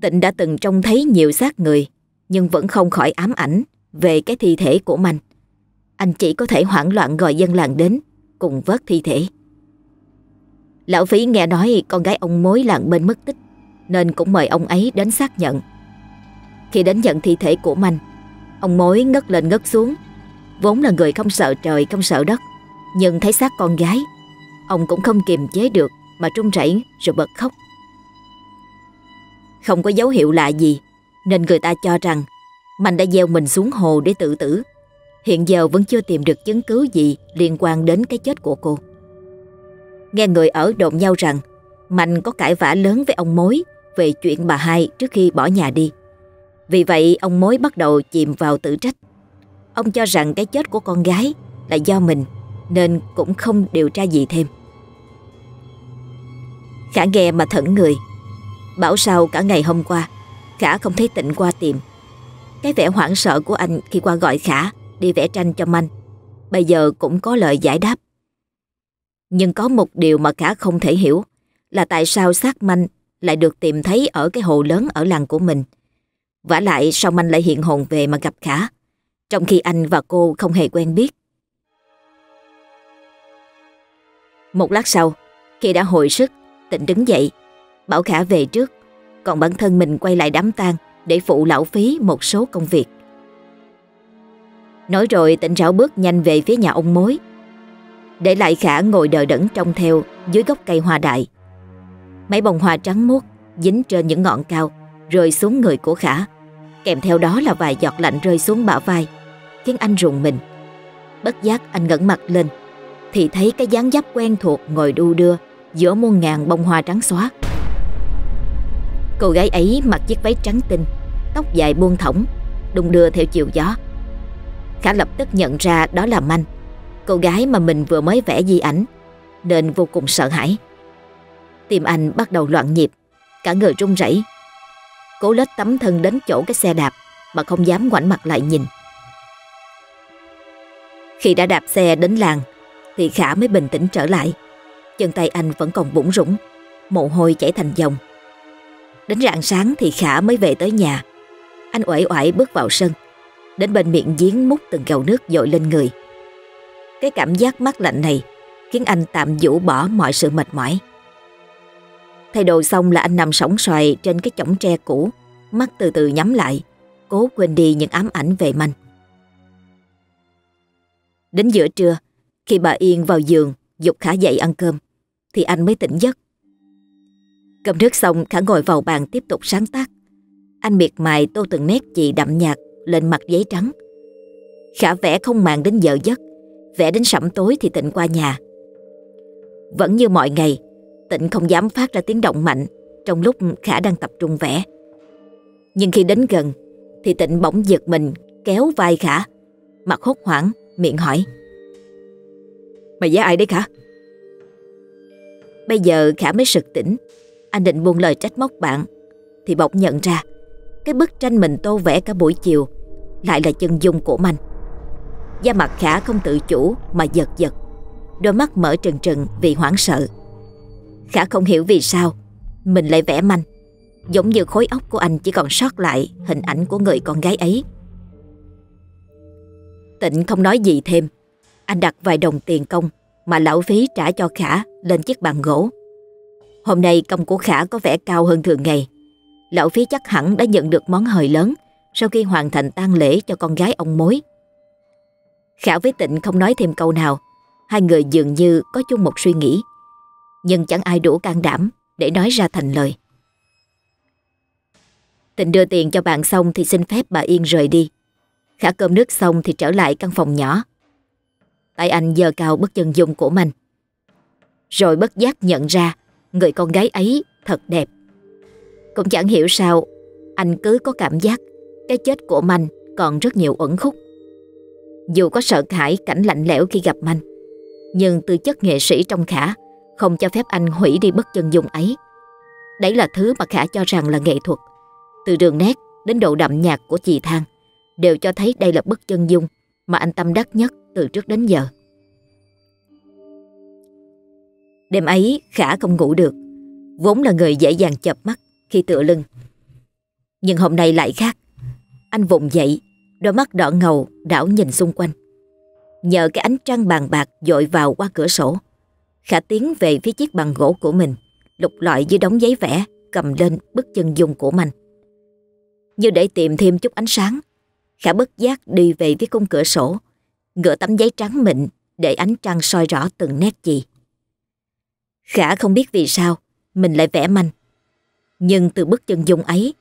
Tịnh đã từng trông thấy nhiều xác người, nhưng vẫn không khỏi ám ảnh về cái thi thể của Manh. Anh chỉ có thể hoảng loạn gọi dân làng đến cùng vớt thi thể. Lão Phí nghe nói con gái ông mối làng bên mất tích, Nên cũng mời ông ấy đến xác nhận Khi đến nhận thi thể của Manh Ông mối ngất lên ngất xuống Vốn là người không sợ trời không sợ đất nhưng thấy xác con gái, Ông cũng không kiềm chế được Mà trung chảy rồi bật khóc. Không có dấu hiệu lạ gì, Nên người ta cho rằng Mạnh đã gieo mình xuống hồ để tự tử. Hiện giờ vẫn chưa tìm được chứng cứ gì Liên quan đến cái chết của cô. Nghe người ở đồn nhau rằng Mạnh có cãi vã lớn với ông mối Về chuyện bà hai trước khi bỏ nhà đi. Vì vậy, ông mối bắt đầu chìm vào tự trách. Ông cho rằng cái chết của con gái là do mình nên cũng không điều tra gì thêm. Khả nghe mà thẫn người, Bảo sao cả ngày hôm qua, Khả không thấy tịnh qua tìm. Cái vẻ hoảng sợ của anh khi qua gọi Khả Đi vẽ tranh cho Manh, Bây giờ cũng có lời giải đáp. Nhưng có một điều mà Khả không thể hiểu, Là tại sao xác Manh lại được tìm thấy ở cái hồ lớn ở làng của mình. Vả lại sao Manh lại hiện hồn về mà gặp Khả, Trong khi anh và cô không hề quen biết. Một lát sau, Khi đã hồi sức Tịnh đứng dậy. Bảo Khả về trước, Còn bản thân mình quay lại đám tang Để phụ lão phí một số công việc. Nói rồi tịnh rảo bước nhanh về phía nhà ông mối. Để lại Khả ngồi đờ đẫn trông theo Dưới gốc cây hoa đại. Mấy bông hoa trắng muốt, Dính trên những ngọn cao, Rơi xuống người của Khả. Kèm theo đó là vài giọt lạnh rơi xuống bả vai, Khiến anh rùng mình. Bất giác anh ngẩng mặt lên thì thấy cái dáng dấp quen thuộc ngồi đu đưa Giữa muôn ngàn bông hoa trắng xóa. Cô gái ấy mặc chiếc váy trắng tinh, Tóc dài buông thõng, Đung đưa theo chiều gió. Khả lập tức nhận ra đó là Manh, Cô gái mà mình vừa mới vẽ di ảnh, Nên vô cùng sợ hãi. Tim anh bắt đầu loạn nhịp, Cả người run rẩy. Cố lết tấm thân đến chỗ cái xe đạp Mà không dám ngoảnh mặt lại nhìn. Khi đã đạp xe đến làng thì Khả mới bình tĩnh trở lại. Chân tay anh vẫn còn bủng rủng Mồ hôi chảy thành dòng. Đến rạng sáng thì Khả mới về tới nhà. Anh uể oải bước vào sân, Đến bên miệng giếng múc từng gầu nước dội lên người. Cái cảm giác mát lạnh này Khiến anh tạm vũ bỏ mọi sự mệt mỏi. Thay đồ xong là anh nằm sóng xoài Trên cái chõng tre cũ, Mắt từ từ nhắm lại, Cố quên đi những ám ảnh về manh. Đến giữa trưa khi bà Yên vào giường, Dục Khả dậy ăn cơm, Thì anh mới tỉnh giấc. Cầm nước xong, Khả ngồi vào bàn tiếp tục sáng tác. Anh miệt mài tô từng nét chị đậm nhạt Lên mặt giấy trắng. Khả vẽ không màng đến giờ giấc, Vẽ đến sẩm tối thì tịnh qua nhà. Vẫn như mọi ngày Tịnh không dám phát ra tiếng động mạnh, Trong lúc Khả đang tập trung vẽ. Nhưng khi đến gần, Thì tịnh bỗng giật mình, Kéo vai Khả, Mặt hốt hoảng, miệng hỏi Mày với ai đấy Khả? Bây giờ Khả mới sực tỉnh. Anh định buông lời trách móc bạn, Thì bỗng nhận ra Cái bức tranh mình tô vẽ cả buổi chiều Lại là chân dung của Manh. Da mặt Khả không tự chủ Mà giật giật, Đôi mắt mở trừng trừng vì hoảng sợ. Khả không hiểu vì sao Mình lại vẽ Manh, Giống như khối óc của anh chỉ còn sót lại Hình ảnh của người con gái ấy. Tịnh không nói gì thêm. Anh đặt vài đồng tiền công Mà lão phí trả cho Khả lên chiếc bàn gỗ. Hôm nay công của Khả có vẻ cao hơn thường ngày. Lão phí chắc hẳn đã nhận được món hời lớn Sau khi hoàn thành tang lễ cho con gái ông mối. Khả với Tịnh không nói thêm câu nào. Hai người dường như có chung một suy nghĩ. Nhưng chẳng ai đủ can đảm Để nói ra thành lời. Tịnh đưa tiền cho bạn xong Thì xin phép bà Yên rời đi. Khả cơm nước xong thì trở lại căn phòng nhỏ. Tay anh giơ cao bức chân dung của mình. Rồi bất giác nhận ra, Người con gái ấy thật đẹp. Cũng chẳng hiểu sao, Anh cứ có cảm giác Cái chết của Manh còn rất nhiều uẩn khúc. Dù có sợ hãi cảnh lạnh lẽo khi gặp Manh, Nhưng tư chất nghệ sĩ trong Khả Không cho phép anh hủy đi bức chân dung ấy. Đấy là thứ mà Khả cho rằng là nghệ thuật. Từ đường nét đến độ đậm nhạt của chị thang đều cho thấy đây là bức chân dung mà anh tâm đắc nhất từ trước đến giờ. Đêm ấy Khả không ngủ được, vốn là người dễ dàng chập mắt khi tựa lưng. Nhưng hôm nay lại khác, anh vùng dậy, đôi mắt đỏ ngầu đảo nhìn xung quanh. Nhờ cái ánh trăng bàn bạc dội vào qua cửa sổ, Khả tiến về phía chiếc bàn gỗ của mình, lục lọi dưới đống giấy vẽ cầm lên bức chân dung của mình, Như để tìm thêm chút ánh sáng, Khả bất giác đi về phía cung cửa sổ, gỡ tấm giấy trắng mịn để ánh trăng soi rõ từng nét gì. Khả không biết vì sao mình lại vẽ manh. Nhưng từ bức chân dung ấy,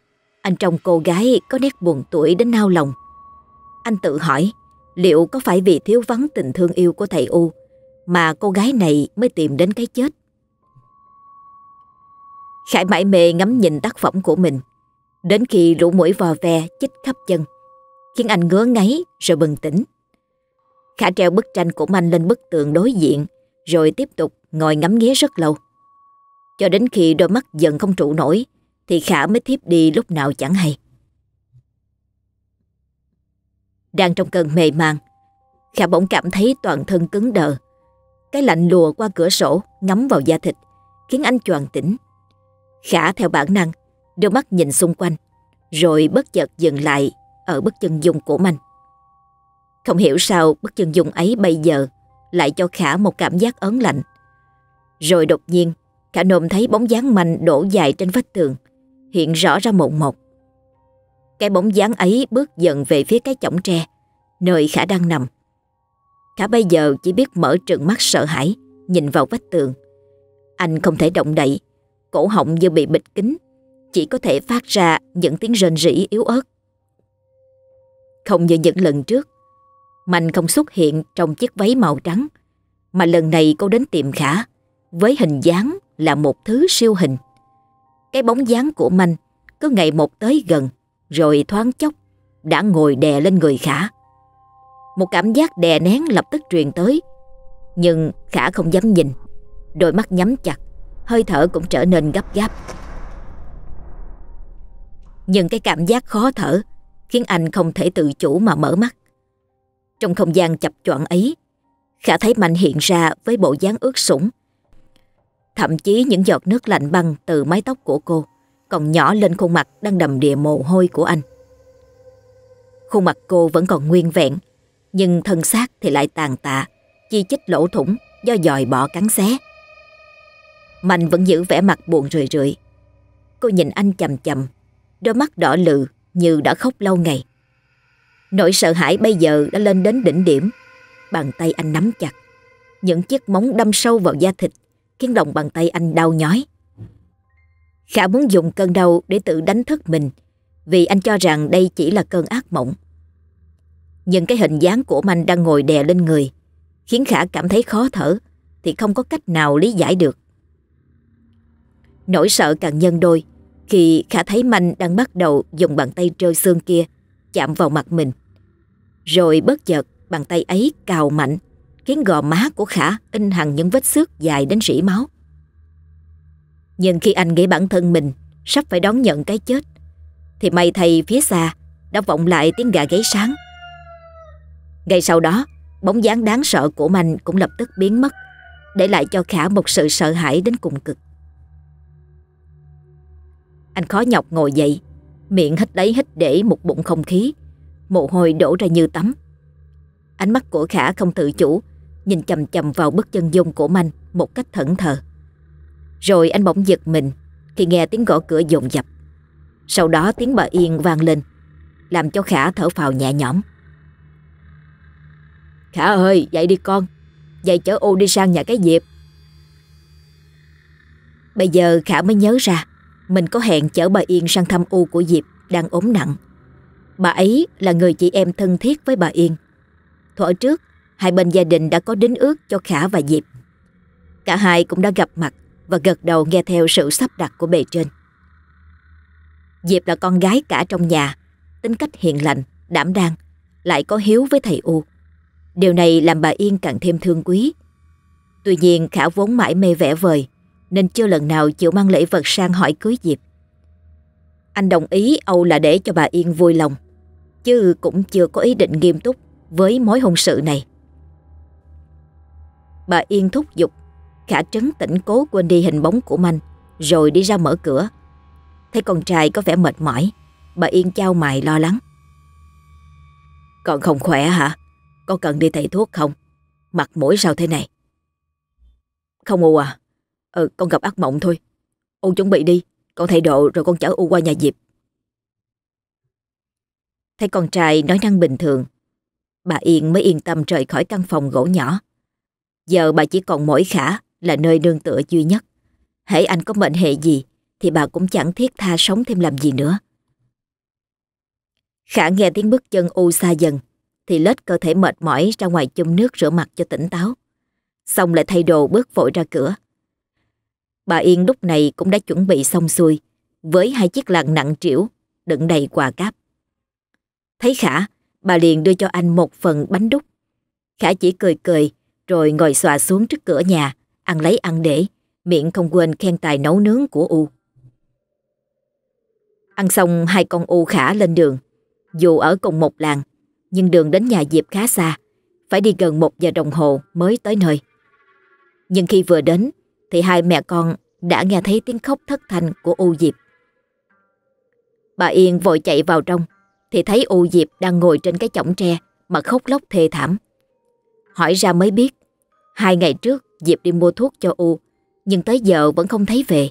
anh trông cô gái có nét buồn tuổi đến nao lòng. Anh tự hỏi liệu có phải vì thiếu vắng tình thương yêu của thầy U mà cô gái này mới tìm đến cái chết. Khải mãi mê ngắm nhìn tác phẩm của mình, đến khi rủ mũi vò ve chích khắp chân, khiến anh ngứa ngáy rồi bừng tỉnh. Khả treo bức tranh của anh lên bức tường đối diện, rồi tiếp tục ngồi ngắm nghía rất lâu. Cho đến khi đôi mắt dần không trụ nổi, thì Khả mới thiếp đi lúc nào chẳng hay. Đang trong cơn mê man, Khả bỗng cảm thấy toàn thân cứng đờ. Cái lạnh lùa qua cửa sổ ngắm vào da thịt, khiến anh choàng tỉnh. Khả theo bản năng, đưa mắt nhìn xung quanh, rồi bất chợt dừng lại ở bức chân dung của mình. Không hiểu sao bức chân dung ấy bây giờ lại cho Khả một cảm giác ớn lạnh. Rồi đột nhiên, Khả nồm thấy bóng dáng Manh đổ dài trên vách tường, hiện rõ ra một một. Cái bóng dáng ấy bước dần về phía cái chõng tre, nơi Khả đang nằm. Khả bây giờ chỉ biết mở trừng mắt sợ hãi, nhìn vào vách tường. Anh không thể động đậy, cổ họng như bị bịt kín, chỉ có thể phát ra những tiếng rên rỉ yếu ớt. Không như những lần trước, Mạnh không xuất hiện trong chiếc váy màu trắng, mà lần này cô đến tìm Khả, với hình dáng là một thứ siêu hình. Cái bóng dáng của Mạnh cứ ngày một tới gần, rồi thoáng chốc đã ngồi đè lên người Khả. Một cảm giác đè nén lập tức truyền tới, nhưng Khả không dám nhìn, đôi mắt nhắm chặt, hơi thở cũng trở nên gấp gáp. Nhưng cái cảm giác khó thở khiến anh không thể tự chủ mà mở mắt. Trong không gian chập choạng ấy, Khả thấy Mạnh hiện ra với bộ dáng ướt sũng. Thậm chí những giọt nước lạnh băng từ mái tóc của cô còn nhỏ lên khuôn mặt đang đầm đìa mồ hôi của anh. Khuôn mặt cô vẫn còn nguyên vẹn, nhưng thân xác thì lại tàn tạ, chi chích lỗ thủng do dòi bọ cắn xé. Mạnh vẫn giữ vẻ mặt buồn rười rượi. Cô nhìn anh chầm chầm, đôi mắt đỏ lừ như đã khóc lâu ngày. Nỗi sợ hãi bây giờ đã lên đến đỉnh điểm. Bàn tay anh nắm chặt. Những chiếc móng đâm sâu vào da thịt, khiến lòng bàn tay anh đau nhói. Khả muốn dùng cơn đau để tự đánh thức mình, vì anh cho rằng đây chỉ là cơn ác mộng. Nhưng cái hình dáng của Manh đang ngồi đè lên người, khiến Khả cảm thấy khó thở, thì không có cách nào lý giải được. Nỗi sợ càng nhân đôi khi Khả thấy Manh đang bắt đầu dùng bàn tay trơ xương kia chạm vào mặt mình. Rồi bất chợt bàn tay ấy cào mạnh khiến gò má của Khả in hằn những vết xước dài đến rỉ máu. Nhưng khi anh nghĩ bản thân mình sắp phải đón nhận cái chết thì may thầy phía xa đã vọng lại tiếng gà gáy sáng. Ngay sau đó, bóng dáng đáng sợ của Manh cũng lập tức biến mất để lại cho Khả một sự sợ hãi đến cùng cực. Anh khó nhọc ngồi dậy, miệng hít lấy hít để một bụng không khí, mồ hôi đổ ra như tắm. Ánh mắt của Khả không tự chủ, nhìn chầm chầm vào bức chân dung của Manh một cách thẫn thờ. Rồi anh bỗng giật mình khi nghe tiếng gõ cửa dồn dập. Sau đó tiếng bà Yên vang lên, làm cho Khả thở phào nhẹ nhõm. Khả ơi, dậy đi con, dậy chở ô đi sang nhà cái Diệp. Bây giờ Khả mới nhớ ra mình có hẹn chở bà Yên sang thăm U của Diệp đang ốm nặng. Bà ấy là người chị em thân thiết với bà Yên. Thuở trước, hai bên gia đình đã có đính ước cho Khả và Diệp. Cả hai cũng đã gặp mặt và gật đầu nghe theo sự sắp đặt của bề trên. Diệp là con gái cả trong nhà, tính cách hiền lành, đảm đang, lại có hiếu với thầy U. Điều này làm bà Yên càng thêm thương quý. Tuy nhiên Khả vốn mãi mê vẻ vời, nên chưa lần nào chịu mang lễ vật sang hỏi cưới Diệp. Anh đồng ý Âu là để cho bà Yên vui lòng, chứ cũng chưa có ý định nghiêm túc với mối hôn sự này. Bà Yên thúc giục, Khả trấn tỉnh cố quên đi hình bóng của Manh, rồi đi ra mở cửa. Thấy con trai có vẻ mệt mỏi, bà Yên trao mày lo lắng. Con không khỏe hả? Có cần đi thầy thuốc không? Mặt mũi sao thế này? Không U à, Ờ, con gặp ác mộng thôi. U chuẩn bị đi, Con thay đồ rồi con chở U qua nhà Diệp. Thấy con trai nói năng bình thường, bà Yên mới yên tâm rời khỏi căn phòng gỗ nhỏ. Giờ bà chỉ còn mỗi khả là nơi nương tựa duy nhất. Hễ anh có mệnh hệ gì thì bà cũng chẳng thiết tha sống thêm làm gì nữa. Khả nghe tiếng bước chân u xa dần thì lết cơ thể mệt mỏi ra ngoài chum nước rửa mặt cho tỉnh táo. Xong lại thay đồ bước vội ra cửa. Bà Yên lúc này cũng đã chuẩn bị xong xuôi với hai chiếc lạng nặng trĩu đựng đầy quà cáp. Thấy Khả, bà liền đưa cho anh một phần bánh đúc. Khả chỉ cười cười rồi ngồi xòa xuống trước cửa nhà, ăn lấy ăn để, miệng không quên khen tài nấu nướng của U. Ăn xong hai con U Khả lên đường. Dù ở cùng một làng, nhưng đường đến nhà Diệp khá xa, phải đi gần một giờ đồng hồ mới tới nơi. Nhưng khi vừa đến, thì hai mẹ con đã nghe thấy tiếng khóc thất thanh của U Diệp. Bà Yên vội chạy vào trong, thì thấy U Diệp đang ngồi trên cái chõng tre mà khóc lóc thê thảm. Hỏi ra mới biết, hai ngày trước Diệp đi mua thuốc cho U, nhưng tới giờ vẫn không thấy về.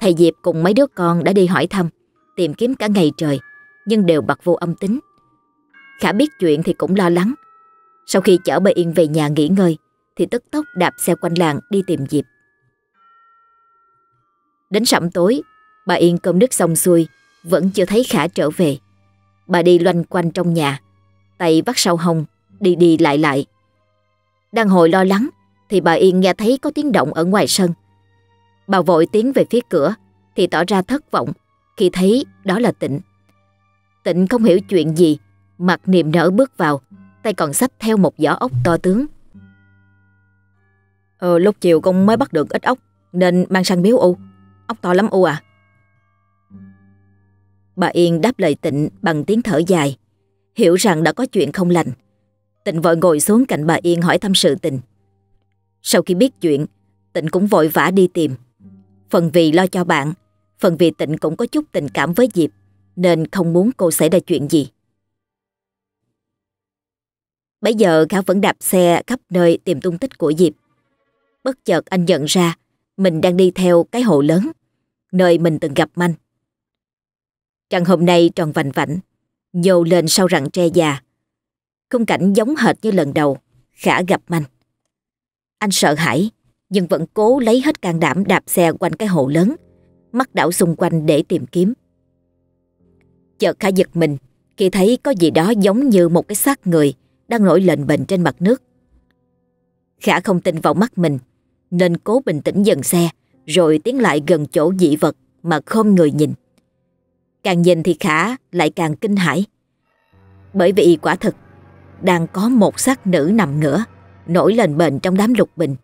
Thầy Diệp cùng mấy đứa con đã đi hỏi thăm, tìm kiếm cả ngày trời, nhưng đều bật vô âm tính. Khả biết chuyện thì cũng lo lắng. Sau khi chở bà Yên về nhà nghỉ ngơi, thì tức tốc đạp xe quanh làng đi tìm Diệp. Đến sẩm tối, bà Yên cơm nước xong xuôi, vẫn chưa thấy Khả trở về. Bà đi loanh quanh trong nhà, tay vắt sau hông, đi đi lại lại. Đang hồi lo lắng, thì bà Yên nghe thấy có tiếng động ở ngoài sân. Bà vội tiến về phía cửa, thì tỏ ra thất vọng khi thấy đó là Tịnh. Tịnh không hiểu chuyện gì, mặt niềm nở bước vào, tay còn xách theo một giỏ ốc to tướng. Ờ, lúc chiều con mới bắt được ít ốc, nên mang sang biếu U. Ốc to lắm U à. Bà Yên đáp lời Tịnh bằng tiếng thở dài, hiểu rằng đã có chuyện không lành. Tịnh vội ngồi xuống cạnh bà Yên hỏi thăm sự tình. Sau khi biết chuyện, Tịnh cũng vội vã đi tìm. Phần vì lo cho bạn, phần vì Tịnh cũng có chút tình cảm với Diệp, nên không muốn cô xảy ra chuyện gì. Bây giờ Khả vẫn đạp xe khắp nơi tìm tung tích của Diệp. Bất chợt anh nhận ra mình đang đi theo cái hồ lớn, nơi mình từng gặp Manh. Trăng hôm nay tròn vành vảnh, nhô lên sau rặng tre già. Khung cảnh giống hệt như lần đầu, Khả gặp Manh. Anh sợ hãi, nhưng vẫn cố lấy hết can đảm đạp xe quanh cái hồ lớn, mắt đảo xung quanh để tìm kiếm. Chợt Khả giật mình khi thấy có gì đó giống như một cái xác người đang nổi lệnh bệnh trên mặt nước. Khả không tin vào mắt mình, nên cố bình tĩnh dần xe, rồi tiến lại gần chỗ dị vật mà không người nhìn. Càng nhìn thì Khả lại càng kinh hãi. Bởi vì quả thực, đang có một xác nữ nằm ngửa, nổi lên bệnh trong đám lục bình.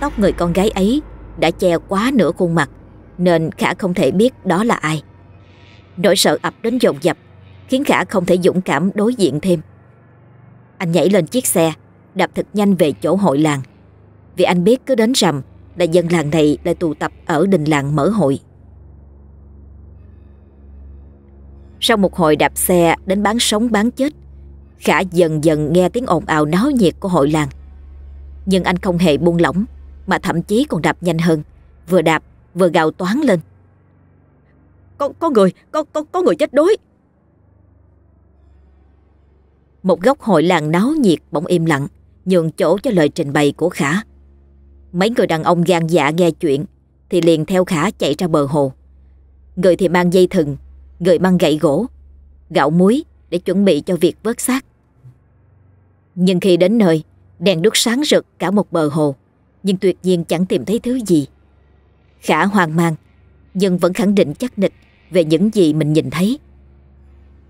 Tóc người con gái ấy đã che quá nửa khuôn mặt, nên Khả không thể biết đó là ai. Nỗi sợ ập đến dồn dập, khiến Khả không thể dũng cảm đối diện thêm. Anh nhảy lên chiếc xe, đạp thật nhanh về chỗ hội làng. Vì anh biết cứ đến rằm là dân làng này lại tụ tập ở đình làng mở hội. Sau một hồi đạp xe đến bán sống bán chết, Khả dần dần nghe tiếng ồn ào náo nhiệt của hội làng. Nhưng anh không hề buông lỏng, mà thậm chí còn đạp nhanh hơn, vừa đạp vừa gào toán lên. Có, có người, có, có, có người chết đuối. Một góc hội làng náo nhiệt bỗng im lặng, nhường chỗ cho lời trình bày của Khả. Mấy người đàn ông gan dạ nghe chuyện, thì liền theo Khả chạy ra bờ hồ. Người thì mang dây thừng, người mang gậy gỗ, gạo muối để chuẩn bị cho việc vớt xác. Nhưng khi đến nơi, đèn đuốc sáng rực cả một bờ hồ, nhưng tuyệt nhiên chẳng tìm thấy thứ gì. Khả hoang mang, nhưng vẫn khẳng định chắc nịch về những gì mình nhìn thấy.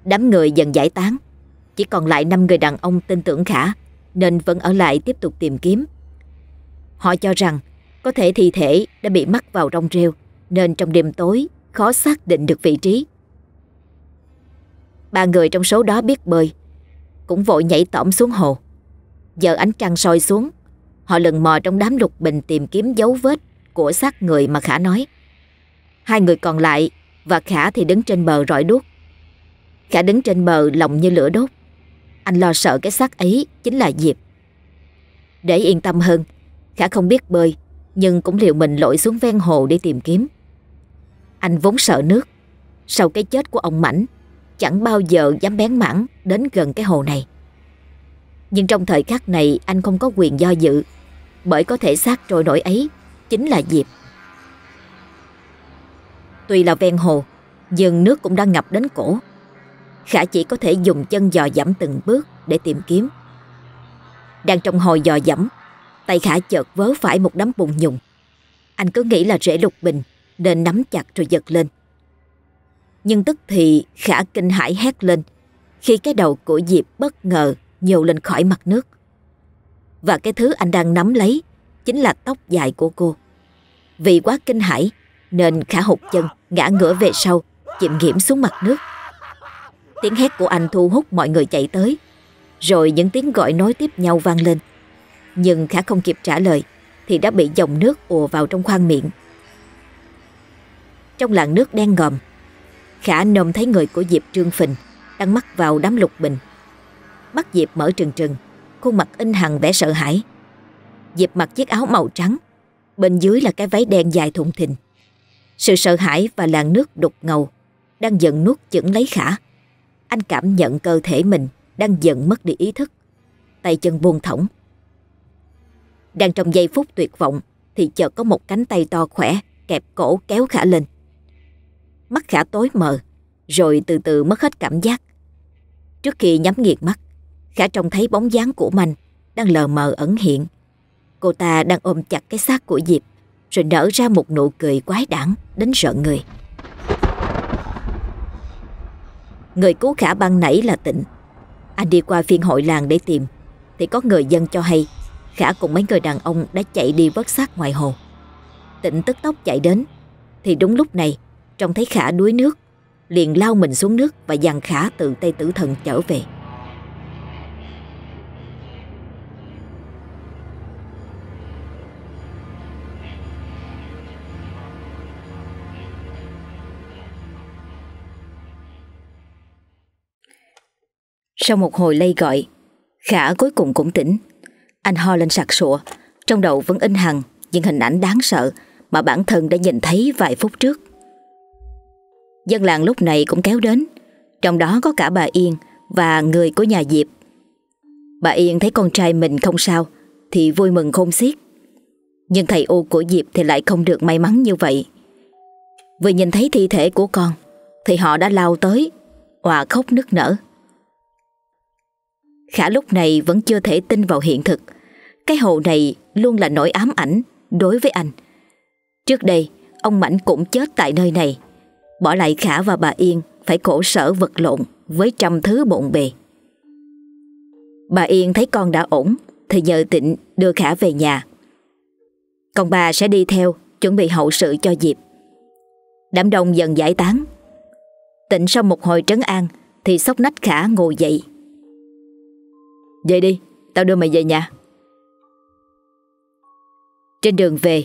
Đám người dần giải tán, chỉ còn lại 5 người đàn ông tin tưởng Khả nên vẫn ở lại tiếp tục tìm kiếm. Họ cho rằng có thể thi thể đã bị mắc vào rong rêu nên trong đêm tối khó xác định được vị trí. Ba người trong số đó biết bơi, cũng vội nhảy tỏm xuống hồ. Giờ ánh trăng soi xuống, họ lần mò trong đám lục bình tìm kiếm dấu vết của xác người mà Khả nói. Hai người còn lại và Khả thì đứng trên bờ rọi đuốc. Khả đứng trên bờ lòng như lửa đốt. Anh lo sợ cái xác ấy chính là Diệp. Để yên tâm hơn, Khả không biết bơi, nhưng cũng liệu mình lội xuống ven hồ để tìm kiếm. Anh vốn sợ nước. Sau cái chết của ông Mảnh Chẳng bao giờ dám bén mảng đến gần cái hồ này. Nhưng trong thời khắc này anh không có quyền do dự Bởi có thể xác trôi nổi ấy Chính là Diệp. Tuy là ven hồ Nhưng nước cũng đã ngập đến cổ. Khả chỉ có thể dùng chân dò dẫm từng bước Để tìm kiếm. Đang trong hồi dò dẫm Tay Khả chợt vớ phải một đám bùn nhùng. Anh cứ nghĩ là rễ lục bình, Nên nắm chặt rồi giật lên. Nhưng tức thì Khả kinh hãi hét lên, Khi cái đầu của Diệp bất ngờ Nhô lên khỏi mặt nước. Và cái thứ anh đang nắm lấy Chính là tóc dài của cô. Vì quá kinh hãi, Nên Khả hụt chân, Ngã ngửa về sau, Chìm nghiễm xuống mặt nước. Tiếng hét của anh thu hút mọi người chạy tới, Rồi những tiếng gọi nối tiếp nhau vang lên. Nhưng Khả không kịp trả lời Thì đã bị dòng nước ùa vào trong khoang miệng. Trong làn nước đen ngòm, Khả nôm thấy người của Diệp Trương Phình Đang mắc vào đám lục bình. Mắt Diệp mở trừng trừng, Khuôn mặt in hằng vẻ sợ hãi. Diệp mặc chiếc áo màu trắng, Bên dưới là cái váy đen dài thùng thình. Sự sợ hãi và làn nước đục ngầu Đang dần nuốt chửng lấy Khả. Anh cảm nhận cơ thể mình Đang dần mất đi ý thức, Tay chân buông thõng. Đang trong giây phút tuyệt vọng, Thì chợt có một cánh tay to khỏe, Kẹp cổ kéo Khả lên. Mắt Khả tối mờ, Rồi từ từ mất hết cảm giác. Trước khi nhắm nghiệt mắt, Khả trông thấy bóng dáng của Manh Đang lờ mờ ẩn hiện. Cô ta đang ôm chặt cái xác của Diệp, Rồi nở ra một nụ cười quái đản Đến sợ người. Người cứu khả ban nãy là Tịnh. Anh đi qua phiên hội làng để tìm, Thì có người dân cho hay. Khả cùng mấy người đàn ông đã chạy đi vớt xác ngoài hồ. Tịnh tức tốc chạy đến, Thì đúng lúc này, Trông thấy Khả đuối nước, Liền lao mình xuống nước Và dàn Khả từ tay tử thần trở về. Sau một hồi lây gọi, Khả cuối cùng cũng tỉnh. Anh ho lên sặc sụa. Trong đầu vẫn in hằng những hình ảnh đáng sợ Mà bản thân đã nhìn thấy vài phút trước. Dân làng lúc này cũng kéo đến. Trong đó có cả bà Yên Và người của nhà Diệp. Bà Yên thấy con trai mình không sao Thì vui mừng khôn xiết. Nhưng thầy ô của Diệp thì lại không được may mắn như vậy. Vừa nhìn thấy thi thể của con Thì họ đã lao tới, Hòa khóc nức nở. Khả lúc này vẫn chưa thể tin vào hiện thực. Cái hồ này luôn là nỗi ám ảnh đối với anh. Trước đây, Ông Mảnh cũng chết tại nơi này. Bỏ lại Khả và bà Yên Phải khổ sở vật lộn Với trăm thứ bộn bề. Bà Yên thấy con đã ổn Thì nhờ tịnh đưa Khả về nhà. Còn bà sẽ đi theo Chuẩn bị hậu sự cho Diệp. Đám đông dần giải tán. Tịnh sau một hồi trấn an Thì sóc nách Khả ngồi dậy. Về đi, tao đưa mày về nhà. Trên đường về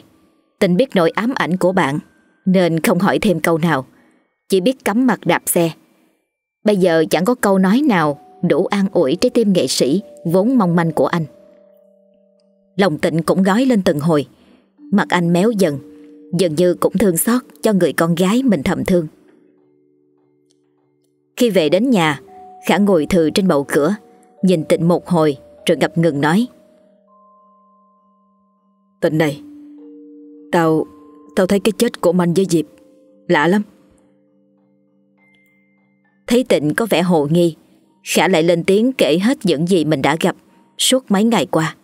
Tịnh biết nỗi ám ảnh của bạn Nên không hỏi thêm câu nào. Chỉ biết cắm mặt đạp xe. Bây giờ chẳng có câu nói nào Đủ an ủi trái tim nghệ sĩ Vốn mong manh của anh. Lòng tịnh cũng gói lên từng hồi. Mặt anh méo dần Dần như cũng thương xót cho người con gái mình thầm thương. Khi về đến nhà Khả ngồi thừ trên bậu cửa Nhìn tịnh một hồi Rồi ngập ngừng nói. Tịnh này Tao Tao thấy cái chết của Manh với Diệp Lạ lắm. Thấy tịnh có vẻ hồ nghi Khả lại lên tiếng kể hết những gì mình đã gặp Suốt mấy ngày qua.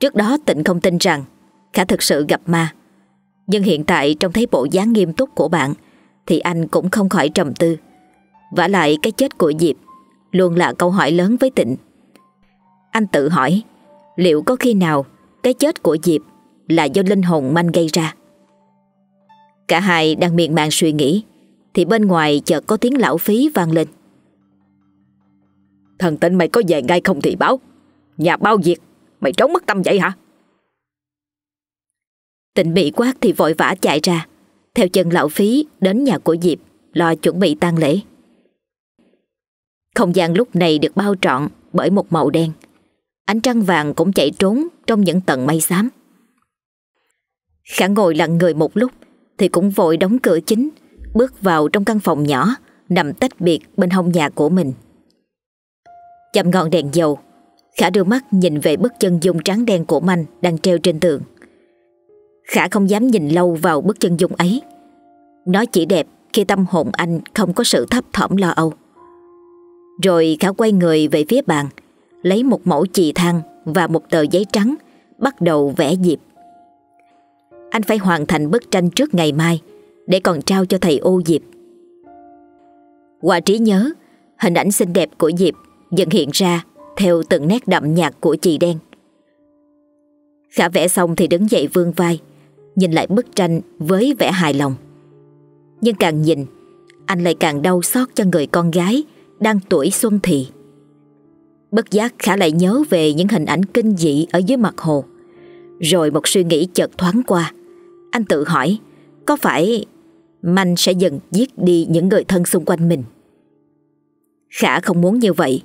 Trước đó tịnh không tin rằng Khả thực sự gặp ma Nhưng hiện tại trông thấy bộ dáng nghiêm túc của bạn Thì anh cũng không khỏi trầm tư. Vả lại cái chết của Diệp Luôn là câu hỏi lớn với tịnh. Anh tự hỏi Liệu có khi nào Cái chết của Diệp Là do linh hồn manh gây ra? Cả hai đang miên man suy nghĩ Thì bên ngoài chợt có tiếng lão phí vang lên. Thần tịnh mày có về ngay không thì báo. Nhà bao việc Mày trốn mất tâm vậy hả? Tịnh bị quát thì vội vã chạy ra. Theo chân lão phí đến nhà của Diệp Lo chuẩn bị tang lễ không gian lúc này được bao trọn Bởi một màu đen. Ánh trăng vàng cũng chạy trốn Trong những tầng mây xám. Khả ngồi lặng người một lúc Thì cũng vội đóng cửa chính, Bước vào trong căn phòng nhỏ, Nằm tách biệt bên hông nhà của mình. Chậm ngọn đèn dầu, Khả đưa mắt nhìn về bức chân dung trắng đen của Manh Đang treo trên tường. Khả không dám nhìn lâu vào bức chân dung ấy. Nó chỉ đẹp khi tâm hồn anh không có sự thấp thỏm lo âu. Rồi Khả quay người về phía bàn Lấy một mẫu chì thang và một tờ giấy trắng Bắt đầu vẽ dịp Anh phải hoàn thành bức tranh trước ngày mai Để còn trao cho thầy ô Diệp Qua trí nhớ Hình ảnh xinh đẹp của Diệp dần hiện ra theo từng nét đậm nhạt của chì đen. Khả vẽ xong thì đứng dậy vương vai, nhìn lại bức tranh với vẻ hài lòng. Nhưng càng nhìn, anh lại càng đau xót cho người con gái đang tuổi xuân thị. Bất giác Khả lại nhớ về những hình ảnh kinh dị ở dưới mặt hồ. Rồi một suy nghĩ chợt thoáng qua. Anh tự hỏi, có phải Manh sẽ dần giết đi những người thân xung quanh mình? Khả không muốn như vậy.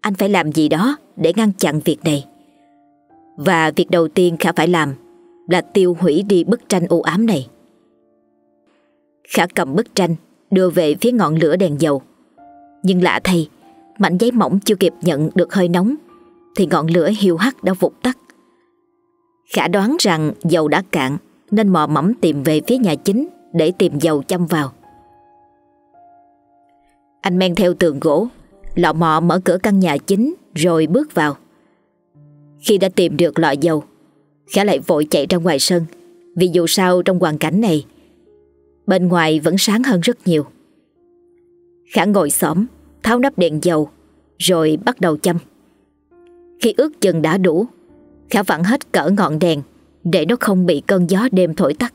Anh phải làm gì đó để ngăn chặn việc này. Và việc đầu tiên Khả phải làm là tiêu hủy đi bức tranh u ám này. Khả cầm bức tranh đưa về phía ngọn lửa đèn dầu. Nhưng lạ thay, mảnh giấy mỏng chưa kịp nhận được hơi nóng thì ngọn lửa hiu hắt đã vụt tắt. Khả đoán rằng dầu đã cạn nên mò mẫm tìm về phía nhà chính để tìm dầu châm vào. Anh men theo tường gỗ Lọ mọ mở cửa căn nhà chính Rồi bước vào Khi đã tìm được lọ dầu Khả lại vội chạy ra ngoài sân Vì dù sao trong hoàn cảnh này Bên ngoài vẫn sáng hơn rất nhiều Khả ngồi xổm, Tháo nắp đèn dầu, Rồi bắt đầu châm. Khi ước chừng đã đủ, Khả vặn hết cỡ ngọn đèn Để nó không bị cơn gió đêm thổi tắt.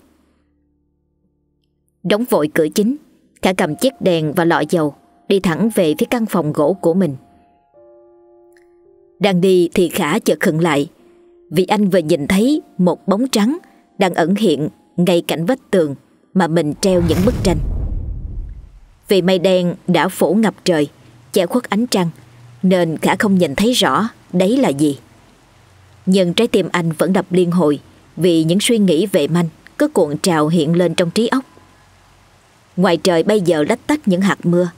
Đóng vội cửa chính, Khả cầm chiếc đèn và lọ dầu Đi thẳng về phía căn phòng gỗ của mình. Đang đi thì Khả chợt khựng lại, Vì anh vừa nhìn thấy một bóng trắng Đang ẩn hiện ngay cạnh vách tường Mà mình treo những bức tranh. Vì mây đen đã phủ ngập trời, Che khuất ánh trăng, Nên Khả không nhìn thấy rõ Đấy là gì. Nhưng trái tim anh vẫn đập liên hồi Vì những suy nghĩ về manh, Cứ cuộn trào hiện lên trong trí óc. Ngoài trời bây giờ lách tách những hạt mưa,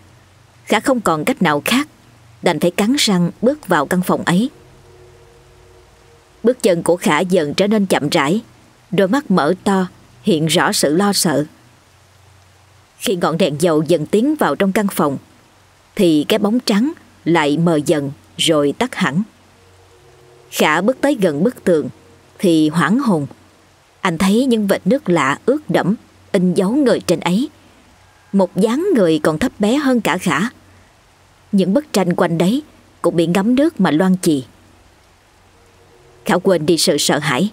Khả không còn cách nào khác Đành phải cắn răng bước vào căn phòng ấy. Bước chân của Khả dần trở nên chậm rãi, Đôi mắt mở to, Hiện rõ sự lo sợ. Khi ngọn đèn dầu dần tiến vào trong căn phòng, Thì cái bóng trắng lại mờ dần rồi tắt hẳn. Khả bước tới gần bức tường Thì hoảng hồn. Anh thấy những vệt nước lạ ướt đẫm, In dấu người trên ấy. Một dáng người còn thấp bé hơn cả Khả. Những bức tranh quanh đấy Cũng bị ngấm nước mà loan chì. Khảo quên đi sự sợ hãi.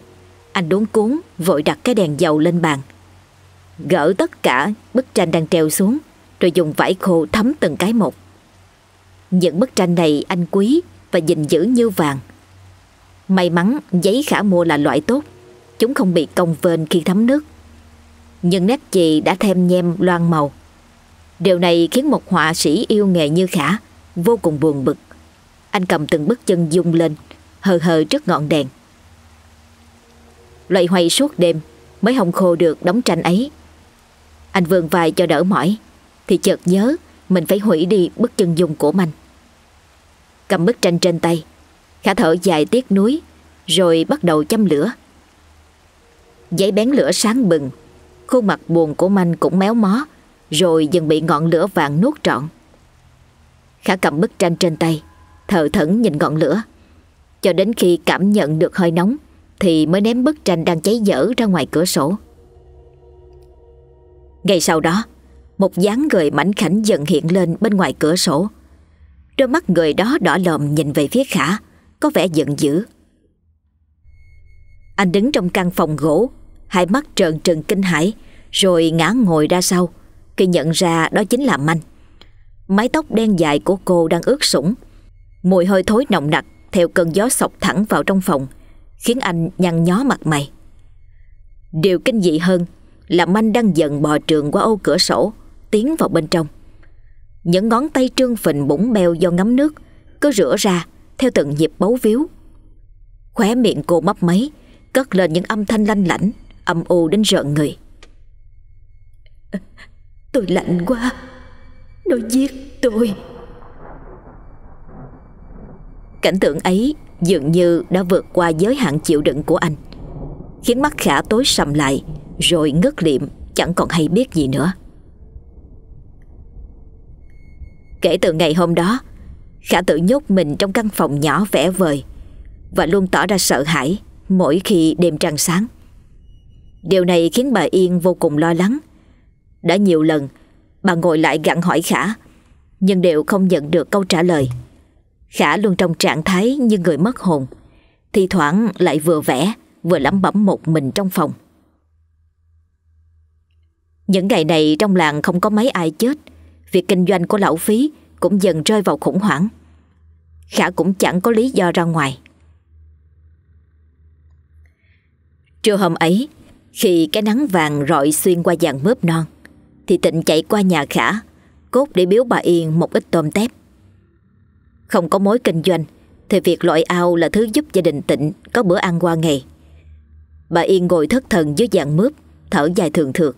Anh đốn cuốn Vội đặt cái đèn dầu lên bàn. Gỡ tất cả bức tranh đang treo xuống Rồi dùng vải khô thấm từng cái một Những bức tranh này anh quý Và gìn giữ như vàng May mắn giấy khả mua là loại tốt Chúng không bị cong vên khi thấm nước Nhưng nét chì đã thêm nhem loan màu Điều này khiến một họa sĩ yêu nghề như Khả vô cùng buồn bực. Anh cầm từng bức chân dung lên, hờ hờ trước ngọn đèn. Loay hoay suốt đêm mới hồng khô được đóng tranh ấy. Anh vươn vai cho đỡ mỏi, thì chợt nhớ mình phải hủy đi bức chân dung của mình. Cầm bức tranh trên tay, khả thở dài tiếc núi, rồi bắt đầu châm lửa. Giấy bén lửa sáng bừng, khuôn mặt buồn của Manh cũng méo mó, rồi dần bị ngọn lửa vàng nuốt trọn. Khả cầm bức tranh trên tay Thở thẫn nhìn ngọn lửa Cho đến khi cảm nhận được hơi nóng Thì mới ném bức tranh đang cháy dở ra ngoài cửa sổ ngay sau đó, Một dáng người mảnh khảnh dần hiện lên bên ngoài cửa sổ. Đôi mắt người đó đỏ lòm nhìn về phía Khả, Có vẻ giận dữ. Anh đứng trong căn phòng gỗ, Hai mắt trợn trừng kinh hãi, Rồi ngã ngồi ra sau, Khi nhận ra đó chính là Manh. Mái tóc đen dài của cô đang ướt sũng. Mùi hơi thối nồng nặc Theo cơn gió sọc thẳng vào trong phòng, Khiến anh nhăn nhó mặt mày. Điều kinh dị hơn là Manh đang dần bò trường qua ô cửa sổ, Tiến vào bên trong. Những ngón tay trương phình bụng beo do ngấm nước Cứ rửa ra Theo từng nhịp bấu víu. Khóe miệng cô mấp máy, Cất lên những âm thanh lanh lảnh, Âm u đến rợn người. Tôi lạnh quá, Nó giết tôi. Cảnh tượng ấy dường như đã vượt qua giới hạn chịu đựng của anh, Khiến mắt khả tối sầm lại. Rồi ngất liệm, chẳng còn hay biết gì nữa. Kể từ ngày hôm đó, Khả tự nhốt mình trong căn phòng nhỏ vẽ vời Và luôn tỏ ra sợ hãi Mỗi khi đêm trăng sáng. Điều này khiến bà Yên vô cùng lo lắng. Đã nhiều lần, Bà ngồi lại gặn hỏi Khả, Nhưng đều không nhận được câu trả lời. Khả luôn trong trạng thái như người mất hồn Thì thoảng lại vừa vẽ, Vừa lẩm bẩm một mình trong phòng. Những ngày này trong làng không có mấy ai chết. Việc kinh doanh của lão phí Cũng dần rơi vào khủng hoảng. Khả cũng chẳng có lý do ra ngoài. Trưa hôm ấy, Khi cái nắng vàng rọi xuyên qua dàn mướp non, Thì tịnh chạy qua nhà Khả, Cốt để biếu bà Yên một ít tôm tép. Không có mối kinh doanh, Thì việc loại ao là thứ giúp gia đình tịnh Có bữa ăn qua ngày. Bà Yên ngồi thất thần dưới dàn mướp, Thở dài thường thường.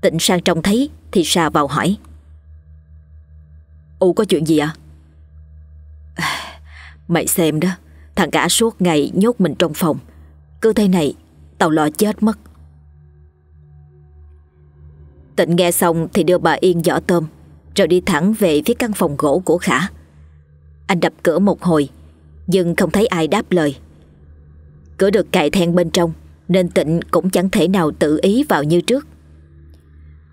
Tịnh sang trông thấy Thì xà vào hỏi. U có chuyện gì ạ? À? Mày xem đó, Thằng cả suốt ngày nhốt mình trong phòng. Cứ thế này, Tao lo chết mất. Tịnh nghe xong thì đưa bà Yên giỏ tôm, Rồi đi thẳng về phía căn phòng gỗ của Khả. Anh đập cửa một hồi, Nhưng không thấy ai đáp lời. Cửa được cài then bên trong, Nên Tịnh cũng chẳng thể nào tự ý vào như trước.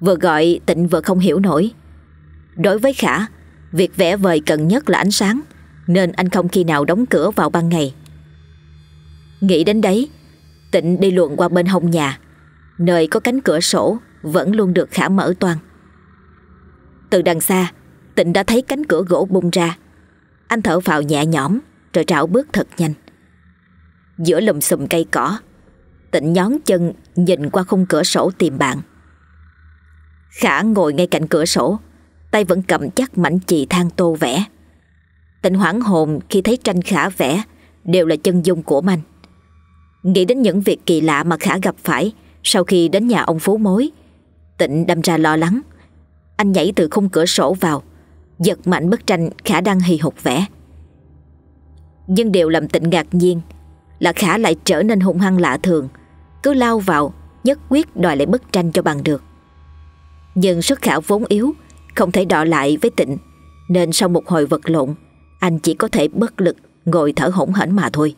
Vừa gọi, Tịnh vừa không hiểu nổi. Đối với Khả, Việc vẽ vời cần nhất là ánh sáng, Nên anh không khi nào đóng cửa vào ban ngày. Nghĩ đến đấy, Tịnh đi luồn qua bên hông nhà. Nơi có cánh cửa sổ, Vẫn luôn được khả mở toan Từ đằng xa, Tịnh đã thấy cánh cửa gỗ bung ra. Anh thở phào nhẹ nhõm, Rồi trảo bước thật nhanh. Giữa lùm xùm cây cỏ, Tịnh nhón chân nhìn qua khung cửa sổ tìm bạn. Khả ngồi ngay cạnh cửa sổ, Tay vẫn cầm chắc mảnh chì than tô vẽ. Tịnh hoảng hồn khi thấy tranh khả vẽ Đều là chân dung của Manh. Nghĩ đến những việc kỳ lạ mà Khả gặp phải Sau khi đến nhà ông Phú Mối, Tịnh đâm ra lo lắng. Anh nhảy từ khung cửa sổ vào, Giật mạnh bức tranh Khả đang hì hục vẽ. Nhưng điều làm Tịnh ngạc nhiên Là Khả lại trở nên hung hăng lạ thường, Cứ lao vào, Nhất quyết đòi lại bức tranh cho bằng được. Nhưng sức khảo vốn yếu Không thể đọ lại với Tịnh Nên sau một hồi vật lộn Anh chỉ có thể bất lực Ngồi thở hổn hển mà thôi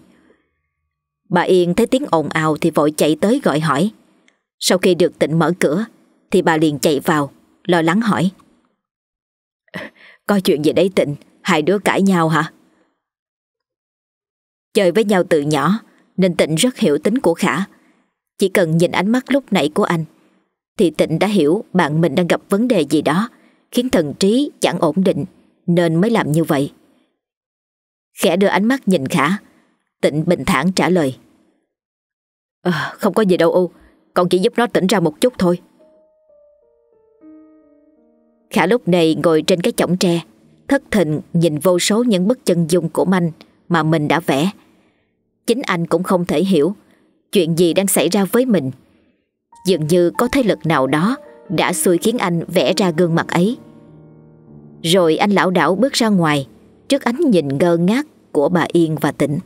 Bà Yên thấy tiếng ồn ào thì vội chạy tới gọi hỏi. Sau khi được tịnh mở cửa thì bà liền chạy vào, lo lắng hỏi. Có chuyện gì đấy tịnh, hai đứa cãi nhau hả? Chơi với nhau từ nhỏ nên tịnh rất hiểu tính của Khả. Chỉ cần nhìn ánh mắt lúc nãy của anh thì tịnh đã hiểu bạn mình đang gặp vấn đề gì đó khiến thần trí chẳng ổn định nên mới làm như vậy. Khẽ đưa ánh mắt nhìn Khả Tịnh bình thản trả lời. À, Không có gì đâu U Con chỉ giúp nó tỉnh ra một chút thôi. Khả lúc này ngồi trên cái chõng tre Thất thình nhìn vô số những bức chân dung của Manh Mà mình đã vẽ. Chính anh cũng không thể hiểu Chuyện gì đang xảy ra với mình Dường như có thế lực nào đó Đã xui khiến anh vẽ ra gương mặt ấy. Rồi anh lão đảo bước ra ngoài, Trước ánh nhìn ngơ ngác của bà Yên và tỉnh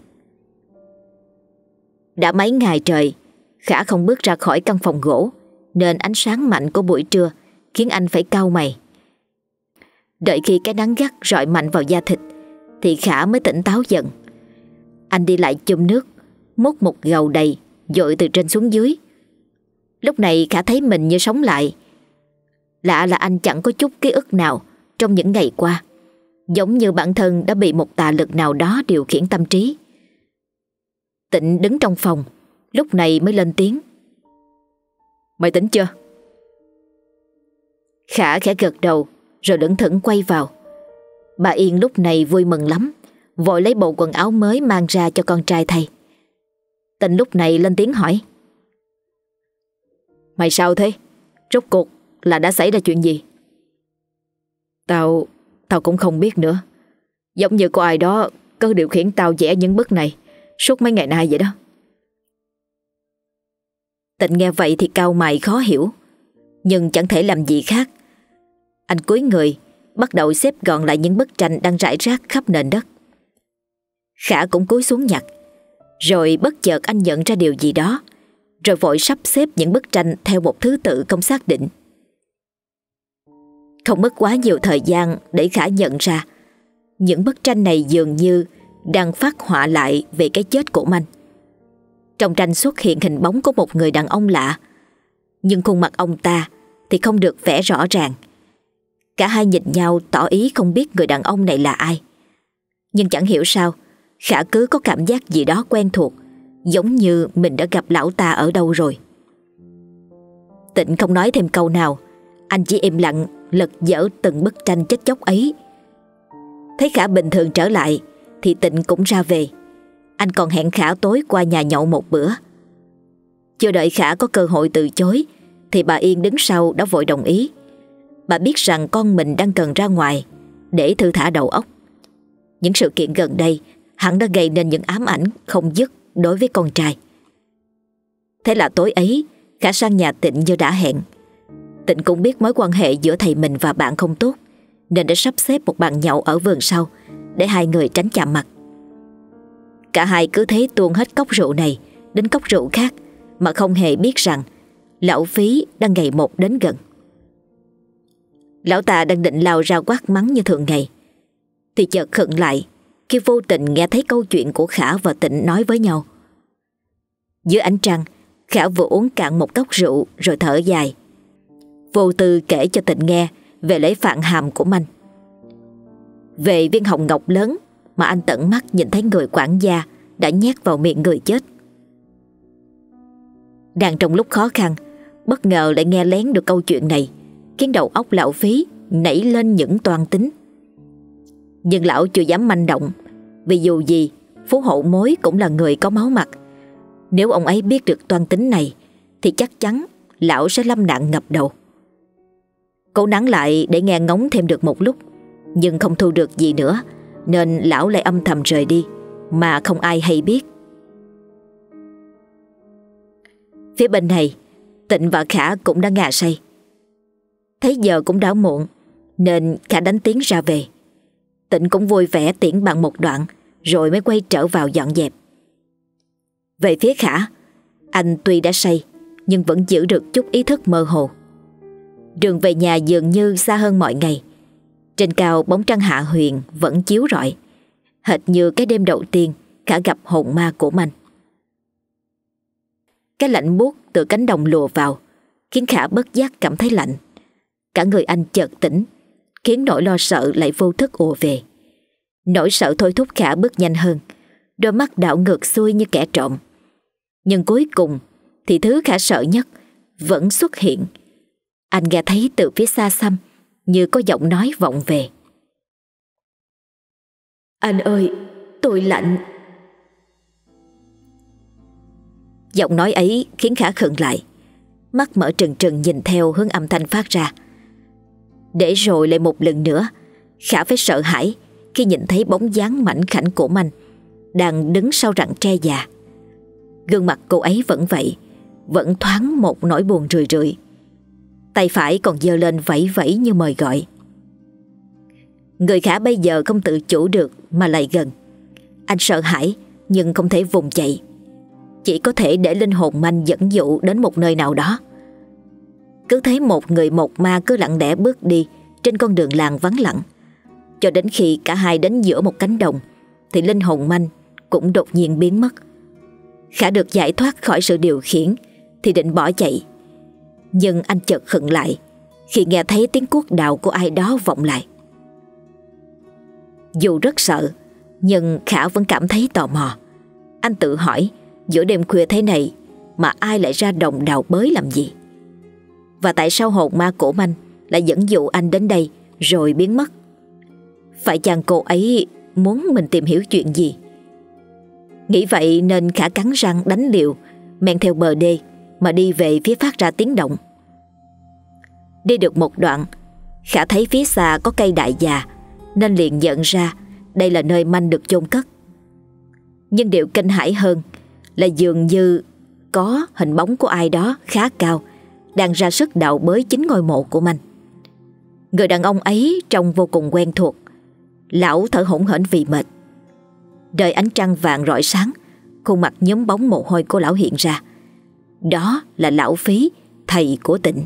đã mấy ngày trời, Khả không bước ra khỏi căn phòng gỗ, Nên ánh sáng mạnh của buổi trưa Khiến anh phải cau mày. Đợi khi cái nắng gắt rọi mạnh vào da thịt, Thì Khả mới tỉnh táo dần. Anh đi lại chum nước, Múc một gầu đầy, Dội từ trên xuống dưới. Lúc này Khả thấy mình như sống lại. Lạ là anh chẳng có chút ký ức nào Trong những ngày qua. Giống như bản thân đã bị một tà lực nào đó điều khiển tâm trí. Tịnh đứng trong phòng, Lúc này mới lên tiếng. Mày tỉnh chưa? Khả khẽ gật đầu, Rồi lững thững quay vào. Bà Yên lúc này vui mừng lắm, Vội lấy bộ quần áo mới mang ra cho con trai thay. Tịnh lúc này lên tiếng hỏi. Mày sao thế? Rốt cuộc là đã xảy ra chuyện gì? Tao... tao cũng không biết nữa. Giống như có ai đó cứ điều khiển tao vẽ những bức này Suốt mấy ngày nay vậy đó. Tịnh nghe vậy thì cao mày khó hiểu, Nhưng chẳng thể làm gì khác. Anh cúi người, Bắt đầu xếp gọn lại những bức tranh đang rải rác khắp nền đất. Khả cũng cúi xuống nhặt, Rồi bất chợt anh nhận ra điều gì đó. Rồi vội sắp xếp những bức tranh Theo một thứ tự không xác định. Không mất quá nhiều thời gian Để Khả nhận ra, Những bức tranh này dường như Đang phát họa lại về cái chết của Manh. Trong tranh xuất hiện hình bóng của một người đàn ông lạ, Nhưng khuôn mặt ông ta Thì không được vẽ rõ ràng. Cả hai nhìn nhau tỏ ý không biết người đàn ông này là ai. Nhưng chẳng hiểu sao, Khả cứ có cảm giác gì đó quen thuộc. Giống như mình đã gặp lão ta ở đâu rồi. Tịnh không nói thêm câu nào. Anh chỉ im lặng, lật dở từng bức tranh chết chóc ấy. Thấy Khả bình thường trở lại, Thì Tịnh cũng ra về. Anh còn hẹn Khả tối qua nhà nhậu một bữa. Chưa đợi Khả có cơ hội từ chối, Thì bà Yên đứng sau đã vội đồng ý. Bà biết rằng con mình đang cần ra ngoài Để thư thả đầu óc. Những sự kiện gần đây, Hắn đã gây nên những ám ảnh không dứt. Đối với con trai. Thế là tối ấy Khả sang nhà Tịnh như đã hẹn. Tịnh cũng biết mối quan hệ giữa thầy mình và bạn không tốt, Nên đã sắp xếp một bàn nhậu ở vườn sau Để hai người tránh chạm mặt. Cả hai cứ thế tuôn hết cốc rượu này Đến cốc rượu khác Mà không hề biết rằng Lão phí đang ngày một đến gần. Lão ta đang định lao ra quát mắng như thường ngày, Thì chợt khựng lại khi vô tình nghe thấy câu chuyện của Khả và Tịnh nói với nhau. Dưới ánh trăng Khả vừa uống cạn một cốc rượu Rồi thở dài. Vô tư kể cho Tịnh nghe Về lễ phạn hàm của Manh. Về viên hồng ngọc lớn Mà anh tận mắt nhìn thấy người quản gia Đã nhét vào miệng người chết. Đang trong lúc khó khăn Bất ngờ lại nghe lén được câu chuyện này khiến đầu óc lão phí nảy lên những toan tính. Nhưng lão chưa dám manh động, vì dù gì, phú hộ mối cũng là người có máu mặt. Nếu ông ấy biết được toan tính này, thì chắc chắn lão sẽ lâm nạn ngập đầu. Cố nắng lại để nghe ngóng thêm được một lúc, nhưng không thu được gì nữa, nên lão lại âm thầm rời đi, mà không ai hay biết. Phía bên này, Tịnh và Khả cũng đã ngà say. Thấy giờ cũng đã muộn Nên Khả đánh tiếng ra về Tịnh cũng vui vẻ tiễn bằng một đoạn, Rồi mới quay trở vào dọn dẹp. Về phía Khả, Anh tuy đã say, Nhưng vẫn giữ được chút ý thức mơ hồ. Đường về nhà dường như xa hơn mọi ngày. Trên cao bóng trăng hạ huyền Vẫn chiếu rọi, Hệt như cái đêm đầu tiên Khả gặp hồn ma của mình. Cái lạnh buốt từ cánh đồng lùa vào Khiến Khả bất giác cảm thấy lạnh. Cả người anh chợt tỉnh Khiến nỗi lo sợ lại vô thức ùa về. Nỗi sợ thôi thúc khả bước nhanh hơn. Đôi mắt đảo ngược xuôi như kẻ trộm. Nhưng cuối cùng Thì thứ khả sợ nhất Vẫn xuất hiện. Anh nghe thấy từ phía xa xăm Như có giọng nói vọng về. Anh ơi Tôi lạnh. Giọng nói ấy khiến khả khựng lại. Mắt mở trừng trừng nhìn theo hướng âm thanh phát ra để rồi lại một lần nữa, Khả phải sợ hãi Khi nhìn thấy bóng dáng mảnh khảnh của Manh Đang đứng sau rặng tre già. Gương mặt cô ấy vẫn vậy, Vẫn thoáng một nỗi buồn rười rượi. Tay phải còn giơ lên vẫy vẫy như mời gọi. Người khả bây giờ không tự chủ được Mà lại gần. Anh sợ hãi nhưng không thể vùng chạy Chỉ có thể để linh hồn manh dẫn dụ đến một nơi nào đó cứ thấy một người một ma cứ lặng lẽ bước đi, Trên con đường làng vắng lặng. Cho đến khi cả hai đến giữa một cánh đồng, Thì linh hồn manh Cũng đột nhiên biến mất. Khả được giải thoát khỏi sự điều khiển, Thì định bỏ chạy. Nhưng anh chợt khựng lại, Khi nghe thấy tiếng cuốc đào của ai đó vọng lại. Dù rất sợ, Nhưng Khả vẫn cảm thấy tò mò. Anh tự hỏi, Giữa đêm khuya thế này, Mà ai lại ra đồng đào bới làm gì? Và tại sao hồn ma cổ manh Lại dẫn dụ anh đến đây Rồi biến mất? Phải chàng cô ấy muốn mình tìm hiểu chuyện gì? Nghĩ vậy nên khả cắn răng đánh liều, Men theo bờ đê Mà đi về phía phát ra tiếng động. Đi được một đoạn, Khả thấy phía xa có cây đại già, Nên liền nhận ra Đây là nơi manh được chôn cất. Nhưng điều kinh hãi hơn Là dường như Có hình bóng của ai đó khá cao đang ra sức đào bới chính ngôi mộ của mình. Người đàn ông ấy trông vô cùng quen thuộc. Lão thở hổn hển vì mệt. Đời ánh trăng vàng rọi sáng, khuôn mặt nhóm bóng mồ hôi của lão hiện ra. Đó là lão phí, thầy của tịnh.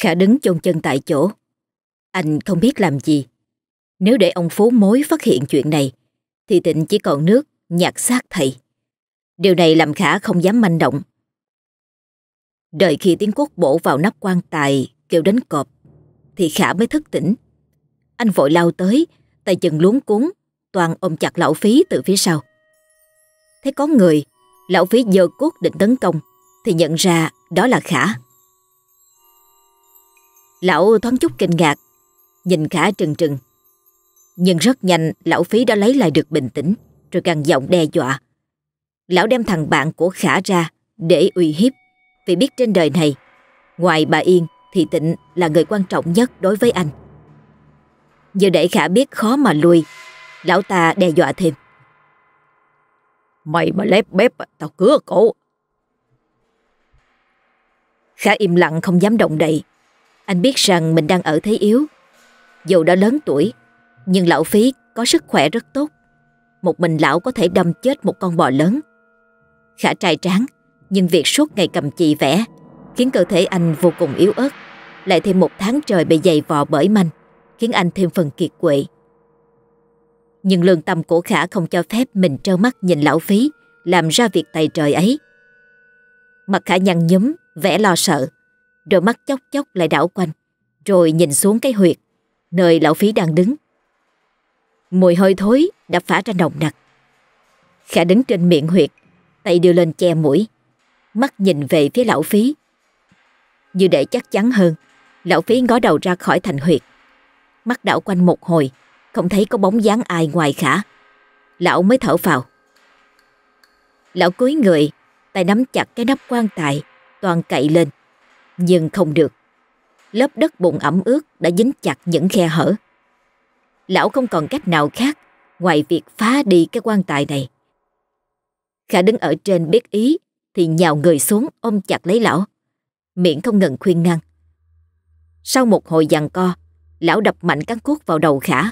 Khả đứng chôn chân tại chỗ. Anh không biết làm gì. Nếu để ông Phú mối phát hiện chuyện này, thì tịnh chỉ còn nước nhặt xác thầy. Điều này làm Khả không dám manh động. Đợi khi tiếng cốt bổ vào nắp quan tài kêu đến cọp, thì Khả mới thức tỉnh. Anh vội lao tới, tay chân luống cuốn, toàn ôm chặt lão phí từ phía sau. Thấy có người, lão phí giơ cốt định tấn công, thì nhận ra đó là Khả. Lão thoáng chút kinh ngạc, nhìn Khả trừng trừng. Nhưng rất nhanh lão phí đã lấy lại được bình tĩnh, rồi càng giọng đe dọa. Lão đem thằng bạn của Khả ra để uy hiếp, vì biết trên đời này, ngoài bà Yên thì Tịnh là người quan trọng nhất đối với anh. Giờ để Khả biết khó mà lui, lão ta đe dọa thêm. Mày mà lép bép, tao cứa cổ. Khả im lặng không dám động đậy, anh biết rằng mình đang ở thế yếu. Dù đã lớn tuổi, nhưng lão phí có sức khỏe rất tốt. Một mình lão có thể đâm chết một con bò lớn. Khả trai tráng, nhưng việc suốt ngày cầm chì vẽ khiến cơ thể anh vô cùng yếu ớt. Lại thêm một tháng trời bị dày vò bởi manh, khiến anh thêm phần kiệt quệ. Nhưng lương tâm của Khả không cho phép mình trơ mắt nhìn lão phí làm ra việc tày trời ấy. Mặt Khả nhăn nhúm, vẻ lo sợ. Đôi mắt chốc chốc lại đảo quanh, Rồi nhìn xuống cái huyệt, Nơi lão phí đang đứng. Mùi hơi thối đã phả ra nồng nặc. Khả đứng trên miệng huyệt, Tay đưa lên che mũi, Mắt nhìn về phía lão phí. Như để chắc chắn hơn, Lão phí ngó đầu ra khỏi thành huyệt. Mắt đảo quanh một hồi, Không thấy có bóng dáng ai ngoài khả. Lão mới thở vào Lão cúi người, Tay nắm chặt cái nắp quan tài, Toàn cậy lên nhưng không được. Lớp đất bùn ẩm ướt đã dính chặt những khe hở. Lão không còn cách nào khác ngoài việc phá đi cái quan tài này. Khả đứng ở trên biết ý thì nhào người xuống ôm chặt lấy lão. Miệng không ngừng khuyên ngăn. Sau một hồi giằng co, lão đập mạnh cán cuốc vào đầu Khả,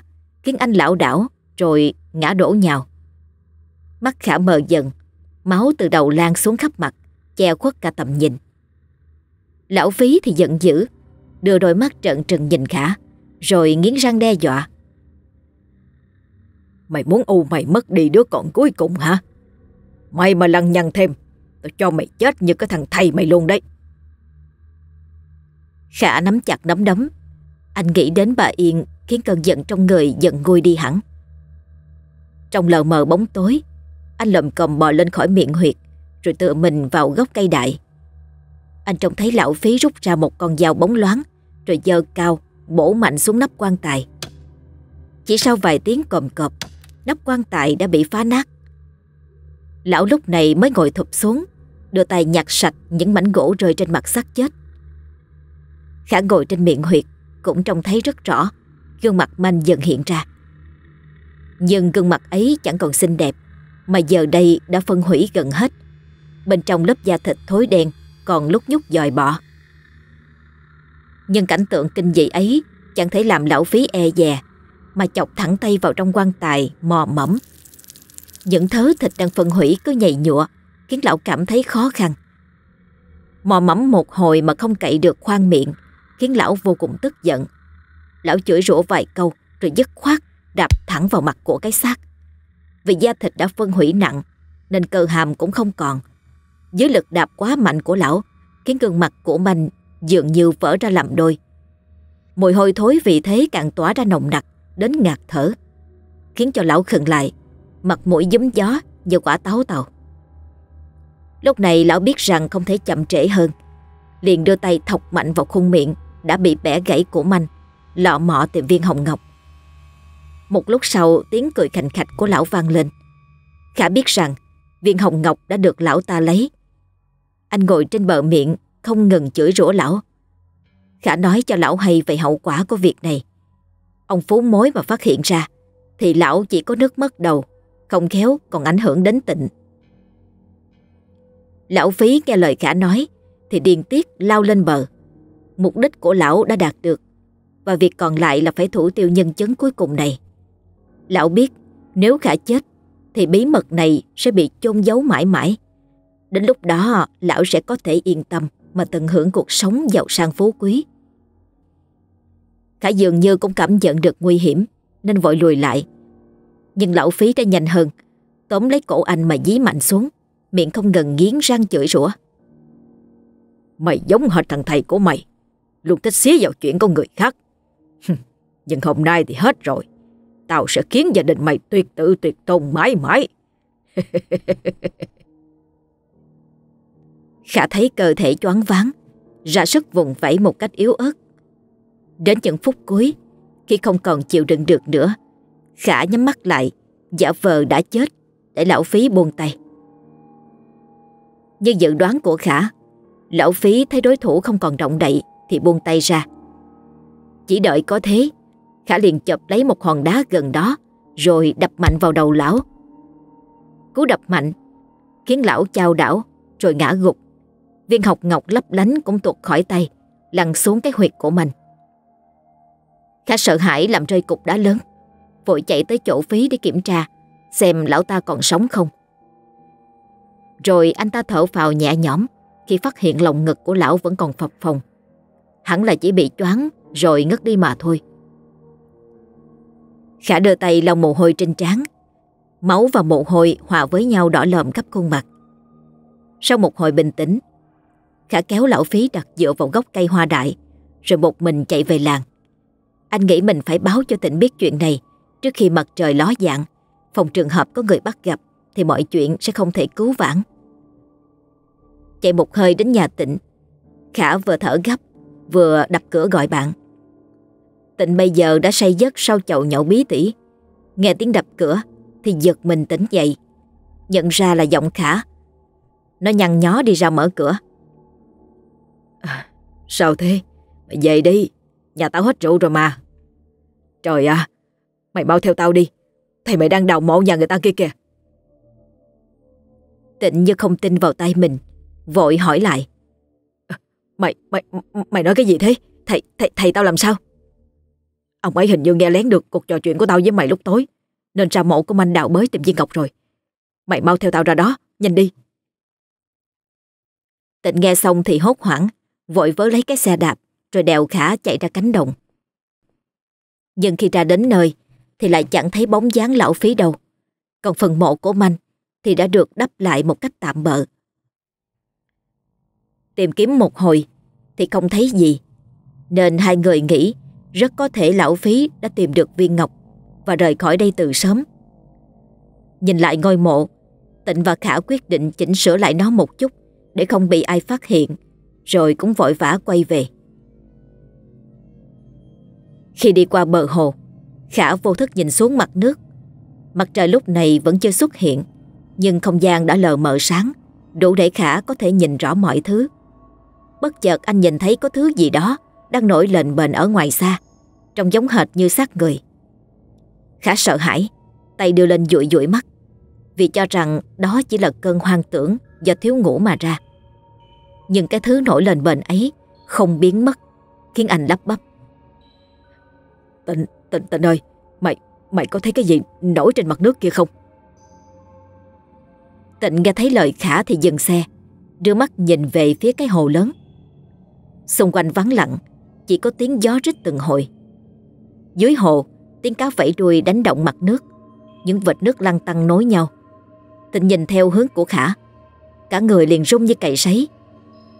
khiến anh lão đảo rồi ngã đổ nhào. Mắt Khả mờ dần, máu từ đầu lan xuống khắp mặt, che khuất cả tầm nhìn. Lão phí thì giận dữ Đưa đôi mắt trợn trừng nhìn Khả Rồi nghiến răng đe dọa. Mày muốn u mày mất đi đứa con cuối cùng hả? Mày mà lăng nhăng thêm Tao cho mày chết như cái thằng thầy mày luôn đấy. Khả nắm chặt nắm đấm. Anh nghĩ đến bà Yên Khiến cơn giận trong người giận nguôi đi hẳn. Trong lờ mờ bóng tối Anh lầm cầm bò lên khỏi miệng huyệt Rồi tựa mình vào gốc cây đại anh trông thấy lão phí rút ra một con dao bóng loáng, Rồi dơ cao, Bổ mạnh xuống nắp quan tài. Chỉ sau vài tiếng còm cọp Nắp quan tài đã bị phá nát. Lão lúc này mới ngồi thụp xuống, Đưa tay nhặt sạch những mảnh gỗ rơi trên mặt xác chết. Khả ngồi trên miệng huyệt, Cũng trông thấy rất rõ, Gương mặt manh dần hiện ra. Nhưng gương mặt ấy chẳng còn xinh đẹp, Mà giờ đây đã phân hủy gần hết. Bên trong lớp da thịt thối đen còn lúc nhúc dòi bọ. Nhưng cảnh tượng kinh dị ấy chẳng thể làm lão phí e dè, mà chọc thẳng tay vào trong quan tài mò mẫm. Những thớ thịt đang phân hủy cứ nhầy nhụa, khiến lão cảm thấy khó khăn. Mò mẫm một hồi mà không cậy được khoan miệng, khiến lão vô cùng tức giận. Lão chửi rủa vài câu rồi dứt khoát đạp thẳng vào mặt của cái xác. Vì da thịt đã phân hủy nặng, nên cơ hàm cũng không còn, dưới lực đạp quá mạnh của lão Khiến gương mặt của mình dường như vỡ ra làm đôi. Mùi hôi thối vì thế càng tỏa ra nồng nặc, Đến ngạt thở, Khiến cho lão khựng lại, Mặt mũi giấm gió như quả táo tàu. Lúc này lão biết rằng không thể chậm trễ hơn, Liền đưa tay thọc mạnh vào khuôn miệng Đã bị bẻ gãy của manh, Lọ mọ tìm viên hồng ngọc. Một lúc sau, tiếng cười khành khạch của lão vang lên. Khả biết rằng, viên hồng ngọc đã được lão ta lấy anh ngồi trên bờ miệng, không ngừng chửi rủa lão. Khả nói cho lão hay về hậu quả của việc này. Ông Phú mối mà phát hiện ra thì lão chỉ có nước mất đầu, không khéo còn ảnh hưởng đến tịnh. Lão phí nghe lời khả nói thì điên tiết lao lên bờ. Mục đích của lão đã đạt được và việc còn lại là phải thủ tiêu nhân chứng cuối cùng này. Lão biết nếu khả chết thì bí mật này sẽ bị chôn giấu mãi mãi. Đến lúc đó lão sẽ có thể yên tâm mà tận hưởng cuộc sống giàu sang phú quý. Khả dường như cũng cảm nhận được nguy hiểm nên vội lùi lại. Nhưng lão phí đã nhanh hơn, tóm lấy cổ anh mà dí mạnh xuống, miệng không ngừng nghiến răng chửi rủa. Mày giống hệt thằng thầy của mày, luôn thích xía vào chuyện của người khác. Nhưng hôm nay thì hết rồi, tao sẽ khiến gia đình mày tuyệt tự tuyệt tôn mãi mãi. Khả thấy cơ thể choáng váng, ra sức vùng vẫy một cách yếu ớt. Đến những phút cuối, khi không còn chịu đựng được nữa, Khả nhắm mắt lại, giả vờ đã chết, để lão phí buông tay. Như dự đoán của Khả, lão phí thấy đối thủ không còn động đậy thì buông tay ra. Chỉ đợi có thế, Khả liền chập lấy một hòn đá gần đó rồi đập mạnh vào đầu lão. Cú đập mạnh khiến lão chao đảo rồi ngã gục. Viên học ngọc lấp lánh cũng tuột khỏi tay, lăn xuống cái huyệt của mình. Khả sợ hãi làm rơi cục đá lớn, vội chạy tới chỗ phí để kiểm tra xem lão ta còn sống không. Rồi anh ta thở phào nhẹ nhõm khi phát hiện lòng ngực của lão vẫn còn phập phồng. Hẳn là chỉ bị choáng rồi ngất đi mà thôi. Khả đưa tay lau mồ hôi trên trán. Máu và mồ hôi hòa với nhau đỏ lòm khắp khuôn mặt. Sau một hồi bình tĩnh, Khả kéo lão phí đặt dựa vào gốc cây hoa đại, rồi một mình chạy về làng. Anh nghĩ mình phải báo cho tỉnh biết chuyện này trước khi mặt trời ló dạng, phòng trường hợp có người bắt gặp thì mọi chuyện sẽ không thể cứu vãn. Chạy một hơi đến nhà tịnh, Khả vừa thở gấp, vừa đập cửa gọi bạn. Tịnh bây giờ đã say giấc sau chậu nhậu bí tỉ. Nghe tiếng đập cửa thì giật mình tỉnh dậy. Nhận ra là giọng Khả. Nó nhăn nhó đi ra mở cửa. Sao thế? Mày về đi. Nhà tao hết rượu rồi mà. Trời à, mày bao theo tao đi. Thầy mày đang đào mộ nhà người ta kia kìa. Tịnh như không tin vào tay mình. Vội hỏi lại. À, mày, mày, mày nói cái gì thế? Thầy, thầy, thầy tao làm sao? Ông ấy hình như nghe lén được cuộc trò chuyện của tao với mày lúc tối Nên ra mộ của manh đào mới tìm viên ngọc rồi Mày mau theo tao ra đó Nhanh đi Tịnh nghe xong thì hốt hoảng Vội vớ lấy cái xe đạp Rồi đèo khả chạy ra cánh đồng. Nhưng khi ra đến nơi Thì lại chẳng thấy bóng dáng lão phí đâu. Còn phần mộ của manh Thì đã được đắp lại một cách tạm bợ. Tìm kiếm một hồi Thì không thấy gì Nên hai người nghĩ rất có thể lão phí đã tìm được viên ngọc và rời khỏi đây từ sớm. Nhìn lại ngôi mộ, Tịnh và Khả quyết định chỉnh sửa lại nó một chút để không bị ai phát hiện, rồi cũng vội vã quay về. Khi đi qua bờ hồ, Khả vô thức nhìn xuống mặt nước. Mặt trời lúc này vẫn chưa xuất hiện, nhưng không gian đã lờ mờ sáng, đủ để Khả có thể nhìn rõ mọi thứ. Bất chợt anh nhìn thấy có thứ gì đó đang nổi lên bền ở ngoài xa trông giống hệt như xác người. khả sợ hãi, tay đưa lên dụi dụi mắt, vì cho rằng đó chỉ là cơn hoang tưởng do thiếu ngủ mà ra. Nhưng cái thứ nổi lên bệnh ấy không biến mất, khiến anh lắp bắp. Tịnh, tịnh, tịnh ơi, mày, mày có thấy cái gì nổi trên mặt nước kia không? Tịnh nghe thấy lời khả thì dừng xe, đưa mắt nhìn về phía cái hồ lớn. Xung quanh vắng lặng, chỉ có tiếng gió rít từng hồi. Dưới hồ, tiếng cá vẫy đuôi đánh động mặt nước. Những vệt nước lăn tăng nối nhau. Tịnh nhìn theo hướng của Khả. Cả người liền rung như cày sấy.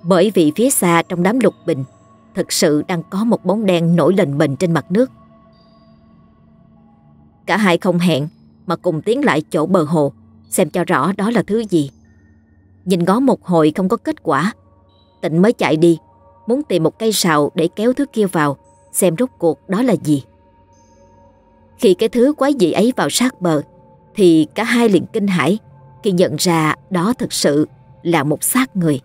Bởi vì phía xa trong đám lục bình, thực sự đang có một bóng đen nổi lên bềnh trên mặt nước. Cả hai không hẹn mà cùng tiến lại chỗ bờ hồ xem cho rõ đó là thứ gì. Nhìn ngó một hồi không có kết quả, Tịnh mới chạy đi, muốn tìm một cây sào để kéo thứ kia vào, xem rốt cuộc đó là gì. Khi cái thứ quái dị ấy vào sát bờ Thì cả hai liền kinh hãi Khi nhận ra đó thực sự là một xác người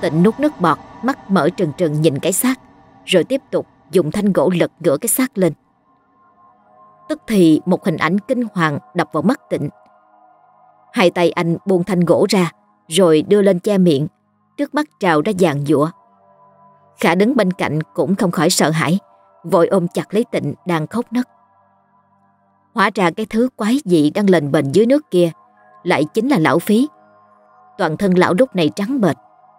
Tịnh nuốt nước bọt, mắt mở trừng trừng nhìn cái xác, rồi tiếp tục dùng thanh gỗ lật ngửa cái xác lên. Tức thì một hình ảnh kinh hoàng đập vào mắt Tịnh. Hai tay anh buông thanh gỗ ra, rồi đưa lên che miệng, trước mắt trào ra dàn dụa. Khả đứng bên cạnh cũng không khỏi sợ hãi, vội ôm chặt lấy Tịnh đang khóc nấc. Hóa ra cái thứ quái dị đang lềnh bềnh dưới nước kia lại chính là lão phí. Toàn thân lão lúc này trắng bệch,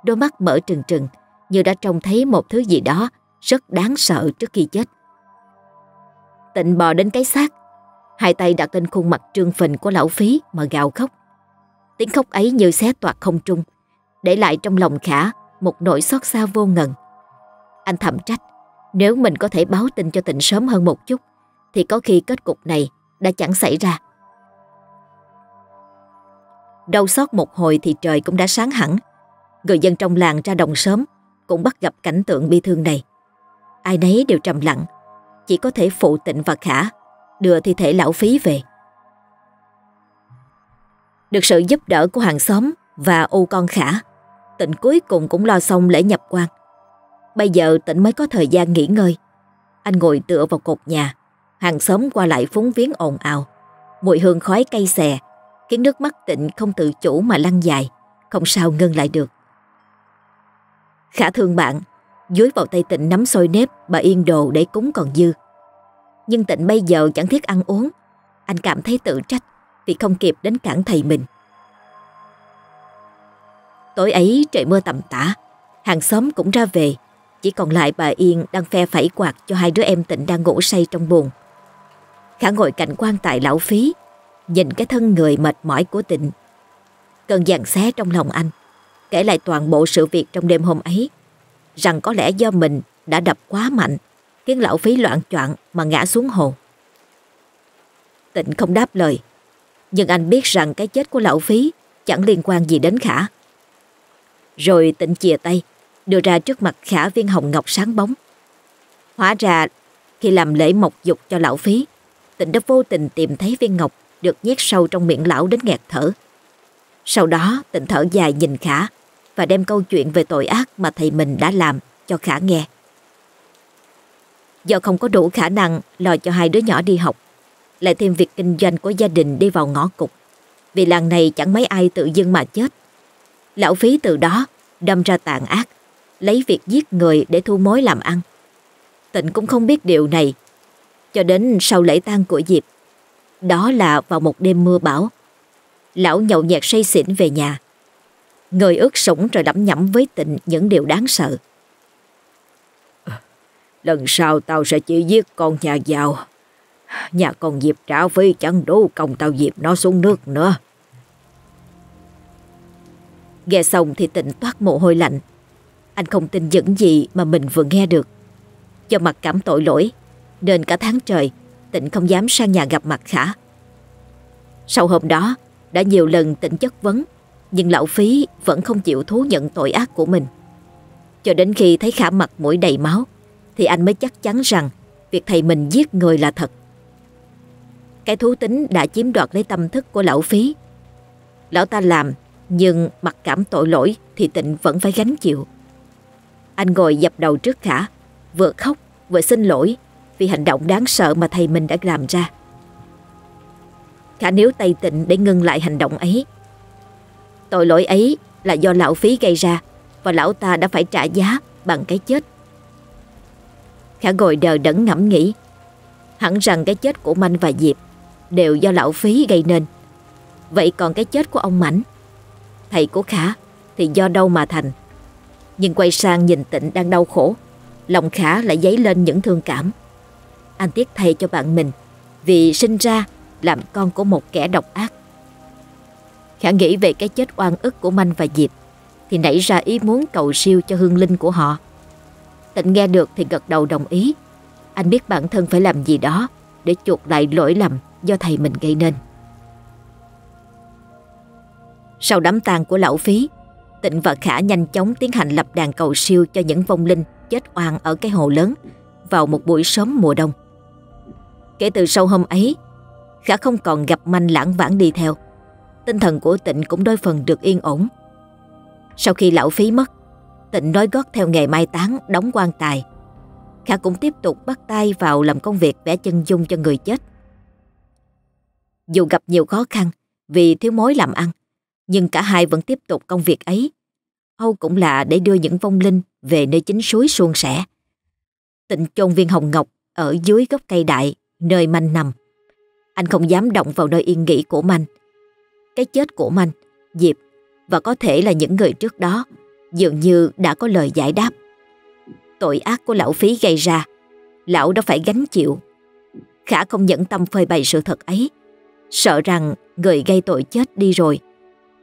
đôi mắt mở trừng trừng như đã trông thấy một thứ gì đó rất đáng sợ trước khi chết. Tịnh bò đến cái xác, hai tay đặt lên khuôn mặt trương phình của lão phí mà gào khóc. Tiếng khóc ấy như xé toạc không trung, để lại trong lòng khả một nỗi xót xa vô ngần. Anh thầm trách, nếu mình có thể báo tin cho tịnh sớm hơn một chút, thì có khi kết cục này đã chẳng xảy ra. Đau xót một hồi thì trời cũng đã sáng hẳn. Người dân trong làng ra đồng sớm cũng bắt gặp cảnh tượng bi thương này. Ai nấy đều trầm lặng, chỉ có thể phụ tịnh và khả đưa thi thể lão phí về. Được sự giúp đỡ của hàng xóm và ô con khả, tịnh cuối cùng cũng lo xong lễ nhập quan. Bây giờ tịnh mới có thời gian nghỉ ngơi. Anh ngồi tựa vào cột nhà, hàng xóm qua lại phúng viếng ồn ào. Mùi hương khói cây xè khiến nước mắt tịnh không tự chủ mà lăn dài, không sao ngưng lại được. Khả thương bạn, dối vào tay tịnh nắm xôi nếp bà yên đồ để cúng còn dư. Nhưng tịnh bây giờ chẳng thiết ăn uống, anh cảm thấy tự trách vì không kịp đến cản thầy mình. Tối ấy trời mưa tầm tã, hàng xóm cũng ra về, chỉ còn lại bà Yên đang phe phẩy quạt cho hai đứa em tịnh đang ngủ say trong buồn. Khả ngồi cạnh quan tài lão phí, nhìn cái thân người mệt mỏi của tịnh. Cơn giằng xé trong lòng anh, kể lại toàn bộ sự việc trong đêm hôm ấy, rằng có lẽ do mình đã đập quá mạnh, khiến lão phí loạn choạng mà ngã xuống hồ. Tịnh không đáp lời, nhưng anh biết rằng cái chết của lão phí chẳng liên quan gì đến Khả. Rồi tịnh chìa tay, đưa ra trước mặt Khả viên hồng ngọc sáng bóng. Hóa ra, khi làm lễ mộc dục cho lão phí, tịnh đã vô tình tìm thấy viên ngọc được nhét sâu trong miệng lão đến nghẹt thở. Sau đó tịnh thở dài nhìn Khả và đem câu chuyện về tội ác mà thầy mình đã làm cho Khả nghe. Do không có đủ khả năng lo cho hai đứa nhỏ đi học, lại thêm việc kinh doanh của gia đình đi vào ngõ cục. Vì làng này chẳng mấy ai tự dưng mà chết. Lão phí từ đó đâm ra tàn ác, lấy việc giết người để thu mối làm ăn. Tịnh cũng không biết điều này, cho đến sau lễ tang của Diệp. Đó là vào một đêm mưa bão. Lão nhậu nhẹt say xỉn về nhà. Người ướt sũng rồi đắm nhẩm với tịnh những điều đáng sợ. Lần sau tao sẽ chỉ giết con nhà giàu. Nhà con Diệp trả phí chẳng đủ công tao Diệp nó xuống nước nữa. Nghe xong thì tịnh toát mồ hôi lạnh. Anh không tin những gì mà mình vừa nghe được. Do mặt cảm tội lỗi, nên cả tháng trời Tịnh không dám sang nhà gặp mặt Khả. Sau hôm đó, đã nhiều lần Tịnh chất vấn, nhưng lão phí vẫn không chịu thú nhận tội ác của mình. Cho đến khi thấy Khả mặt mũi đầy máu, thì anh mới chắc chắn rằng việc thầy mình giết người là thật. Cái thú tính đã chiếm đoạt lấy tâm thức của lão phí. Lão ta làm, nhưng mặc cảm tội lỗi thì tịnh vẫn phải gánh chịu. Anh ngồi dập đầu trước Khả, vừa khóc vừa xin lỗi vì hành động đáng sợ mà thầy mình đã làm ra. Khả nếu tay tịnh để ngưng lại hành động ấy. Tội lỗi ấy là do lão phí gây ra và lão ta đã phải trả giá bằng cái chết. Khả ngồi đờ đẫn ngẫm nghĩ hẳn rằng cái chết của Manh và Diệp đều do lão phí gây nên. Vậy còn cái chết của ông Mảnh, thầy của Khả thì do đâu mà thành? Nhưng quay sang nhìn tịnh đang đau khổ, lòng Khả lại dấy lên những thương cảm. Anh tiếc thầy cho bạn mình vì sinh ra làm con của một kẻ độc ác. Khả nghĩ về cái chết oan ức của Manh và Diệp thì nảy ra ý muốn cầu siêu cho hương linh của họ. Tịnh nghe được thì gật đầu đồng ý. Anh biết bản thân phải làm gì đó để chuộc lại lỗi lầm do thầy mình gây nên. Sau đám tang của lão phí, Tịnh và Khả nhanh chóng tiến hành lập đàn cầu siêu cho những vong linh chết oan ở cái hồ lớn vào một buổi sớm mùa đông. Kể từ sau hôm ấy, Gã không còn gặp manh lãng vãng đi theo. Tinh thần của tịnh cũng đôi phần được yên ổn. Sau khi lão phí mất, Tịnh nói gót theo nghề mai táng đóng quan tài. Khả cũng tiếp tục bắt tay vào làm công việc vẽ chân dung cho người chết. Dù gặp nhiều khó khăn vì thiếu mối làm ăn, nhưng cả hai vẫn tiếp tục công việc ấy. Âu cũng là để đưa những vong linh về nơi chính suối suôn sẻ. Tịnh chôn viên hồng ngọc ở dưới gốc cây đại, nơi manh nằm. Anh không dám động vào nơi yên nghỉ của Manh. Cái chết của Manh, Diệp và có thể là những người trước đó dường như đã có lời giải đáp. Tội ác của lão phí gây ra, lão đã phải gánh chịu. Khả không nhẫn tâm phơi bày sự thật ấy, sợ rằng người gây tội chết đi rồi,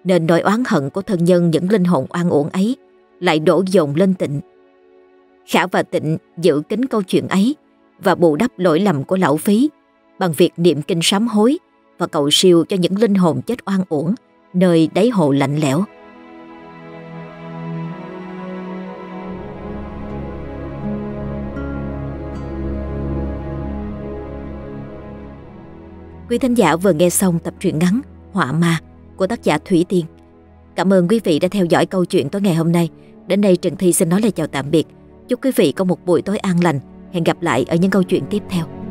nên nỗi oán hận của thân nhân những linh hồn oan uổng ấy lại đổ dồn lên tịnh. Khả và tịnh giữ kín câu chuyện ấy và bù đắp lỗi lầm của lão phí bằng việc niệm kinh sám hối và cầu siêu cho những linh hồn chết oan uổng nơi đáy hồ lạnh lẽo. Quý thính giả vừa nghe xong tập truyện ngắn Họa Ma của tác giả Thủy Tiên. Cảm ơn quý vị đã theo dõi câu chuyện tối ngày hôm nay. Đến đây Trần Thi xin nói lời chào tạm biệt. Chúc quý vị có một buổi tối an lành. Hẹn gặp lại ở những câu chuyện tiếp theo.